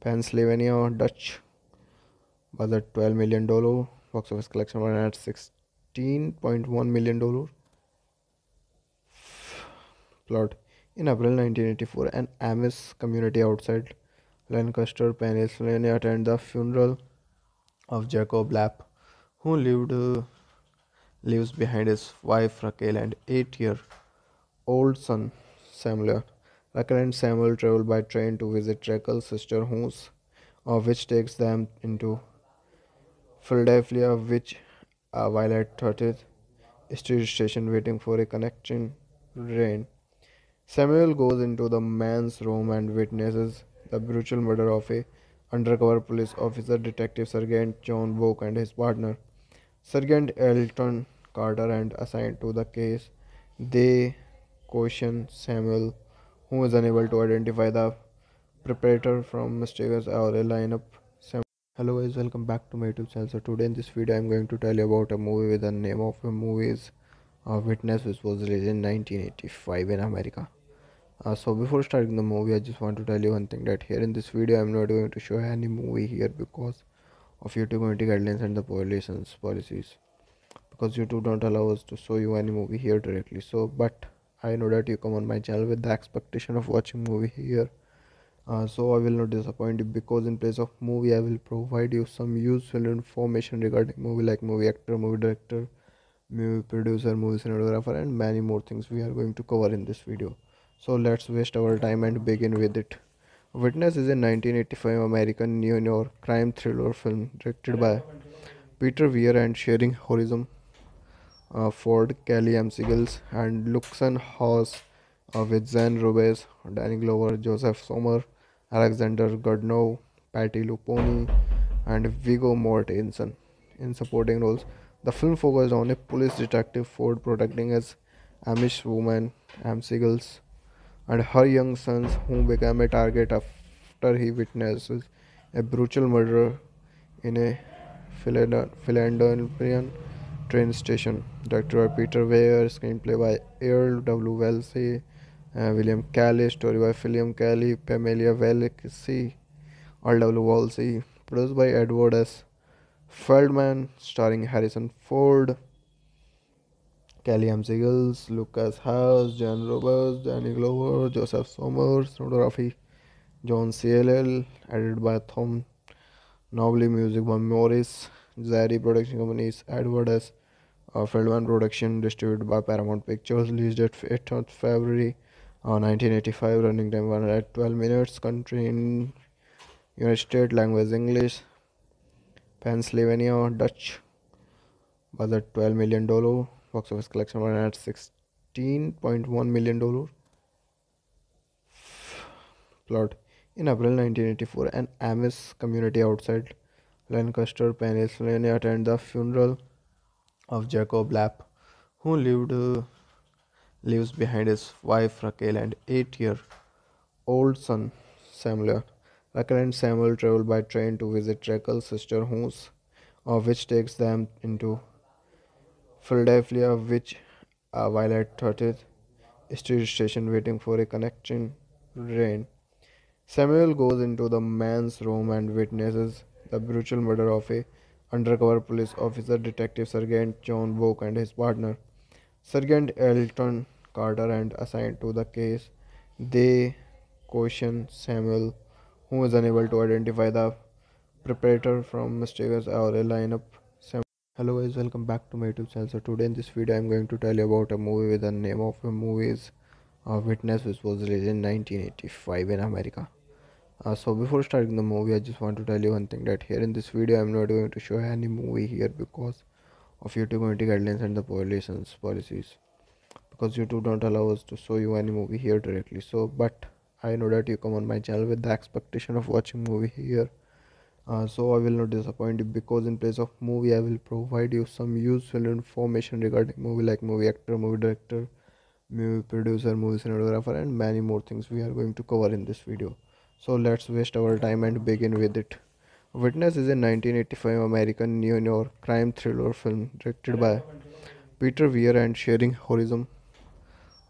Pennsylvania, Dutch, budget 12 million dollar, box office collection at $16.1 million Plot in April 1984, an Amish community outside Lancaster, Pennsylvania, attend the funeral of Jacob Lapp, who lived uh, leaves behind his wife Raquel and eight-year-old son Samuel. Raquel and Samuel travel by train to visit Raquel's sister house, uh, which takes them into Philadelphia, which uh, while at 30th Street station waiting for a connecting train. Samuel goes into the man's room and witnesses the brutal murder of a undercover police officer, Detective Sergeant John Book, and his partner, Sergeant Elton Carter, and assigned to the case. They question Samuel, who is unable to identify the perpetrator from mistakes or a lineup. Hello guys, welcome back to my YouTube channel. So today in this video, I'm going to tell you about a movie with the name of the movie is uh, Witness, which was released in 1985 in America. Uh, so before starting the movie, I just want to tell you one thing that here in this video, I'm not going to show any movie here because of YouTube community guidelines and the violations policies. Because YouTube don't allow us to show you any movie here directly. So, but I know that you come on my channel with the expectation of watching movie here. Uh, so I will not disappoint you because in place of movie I will provide you some useful information regarding movie like movie actor, movie director, movie producer, movie cinematographer and many more things we are going to cover in this video. So let's waste our time and begin with it. Witness is a 1985 American neo-noir crime thriller film directed by Peter Weir and sharing Harrison uh, Ford, Kelly McGillis, and Lukas Haas uh, with Jan Rubeš, Danny Glover, Joseph Sommer, Alexander Godunov, Patti LuPone, and Viggo Mortensen in supporting roles. The film focused on a police detective Ford protecting his Amish woman, McGillis, and her young sons, who became a target after he witnesses a brutal murder in a Philadelphia train station. Directed by Peter Weir, screenplay by Earl W. Wallace, uh, William Kelley, story by William Kelley, Pamela Wallace, Earl W. Wallace, produced by Edward S. Feldman, starring Harrison Ford, Kelly M. Ziegels, Lukas Haas, Jan Rubeš, Danny Glover, Joseph Somers, photography, John Seale, edited by Thom Noble, music by Maurice, Jarre production companies, Edward S. Uh, Feldman production, distributed by Paramount Pictures, released at 8th February uh, 1985, running time 112 minutes, country in United States, language English, Pennsylvania, Dutch, budget 12 million dollar, box office collection 116.1 million dollar. Plot in April 1984, an Amish community outside Lancaster, Pennsylvania, attended the funeral of Jacob Lapp, who lived uh, leaves behind his wife Raquel and eight-year-old son Samuel. Raquel and Samuel travel by train to visit Raquel's sister house, uh, which takes them into Philadelphia, which uh, while at 30th Street station waiting for a connecting train. Samuel goes into the man's room and witnesses the brutal murder of a undercover police officer, Detective Sergeant John Book, and his partner, Sergeant Elton Carter, and assigned to the case. They question Samuel, who is unable to identify the perpetrator from mistakes or a lineup. Sam- Hello guys, welcome back to my YouTube channel. So today in this video, I'm going to tell you about a movie with the name of the movie is uh, Witness, which was released in 1985 in America. Uh, so before starting the movie i just want to tell you one thing that here in this video i'm not going to show any movie here because of youtube community guidelines and the policies policies. Because youtube don't allow us to show you any movie here directly so but i know that you come on my channel with the expectation of watching movie here. Uh, so i will not disappoint you because in place of movie i will provide you some useful information regarding movie like movie actor movie director movie producer movie cinematographer and many more things we are going to cover in this video. So let's waste our time and begin with it. Witness is a 1985 American neo-noir crime thriller film directed by Peter Weir and sharing Harrison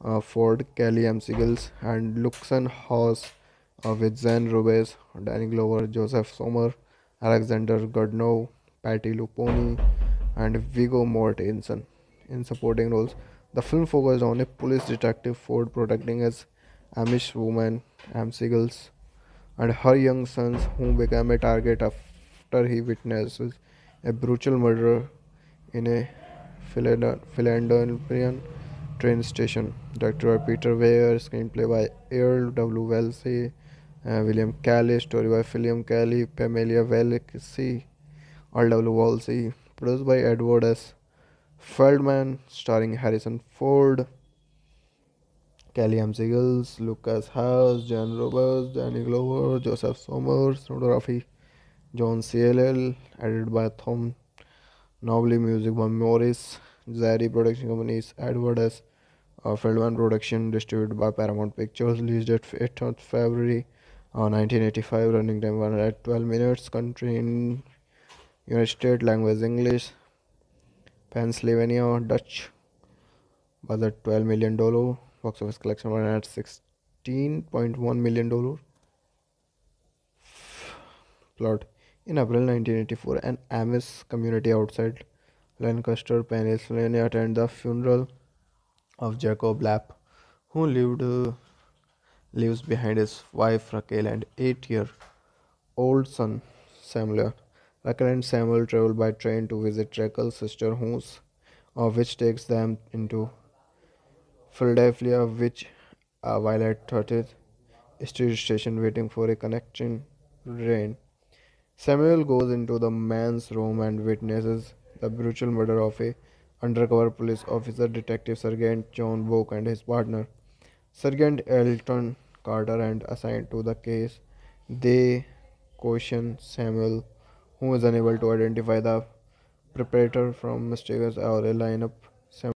uh, Ford, Kelly McGillis, and Lukas Haas uh, with Jan Rubeš, Danny Glover, Joseph Sommer, Alexander Godunov, Patti LuPone, and Viggo Mortensen in supporting roles. The film focused on a police detective Ford protecting his Amish woman, M. Siegels, and her young sons, who became a target after he witnesses a brutal murder in a Philadelphia train station. Directed by Peter Weir, screenplay by Earl W. Wallace, uh, William Kelley, story by William Kelley, Pamela Wallace, Earl W. Wallace, produced by Edward S. Feldman, starring Harrison Ford. Kelly M. Ziegels, Lukas Haas, Jan Rubeš, Danny Glover, Joseph Somers, cinematography John Seale, edited by Thom Noble, music by Maurice, Jarre production companies, Edward S. Uh, Feldman production, distributed by Paramount Pictures, released at 8th February uh, 1985, running time 112 minutes, country in United States, language English, Pennsylvania, Dutch, budget 12 million dollar box office collection ran at 16.1 million dollar plot. In april 1984 an amish community outside lancaster pennsylvania attended the funeral of jacob lapp who lived uh, leaves behind his wife raquel and eight-year-old son samuel. Raquel and samuel travel by train to visit raquel's sister house uh, which takes them into Philadelphia, which uh, while at 30th Street station waiting for a connecting train. Samuel goes into the man's room and witnesses the brutal murder of a undercover police officer, Detective Sergeant John Book, and his partner, Sergeant Elton Carter, and assigned to the case. They question Samuel, who is unable to identify the perpetrator from mistakes or a lineup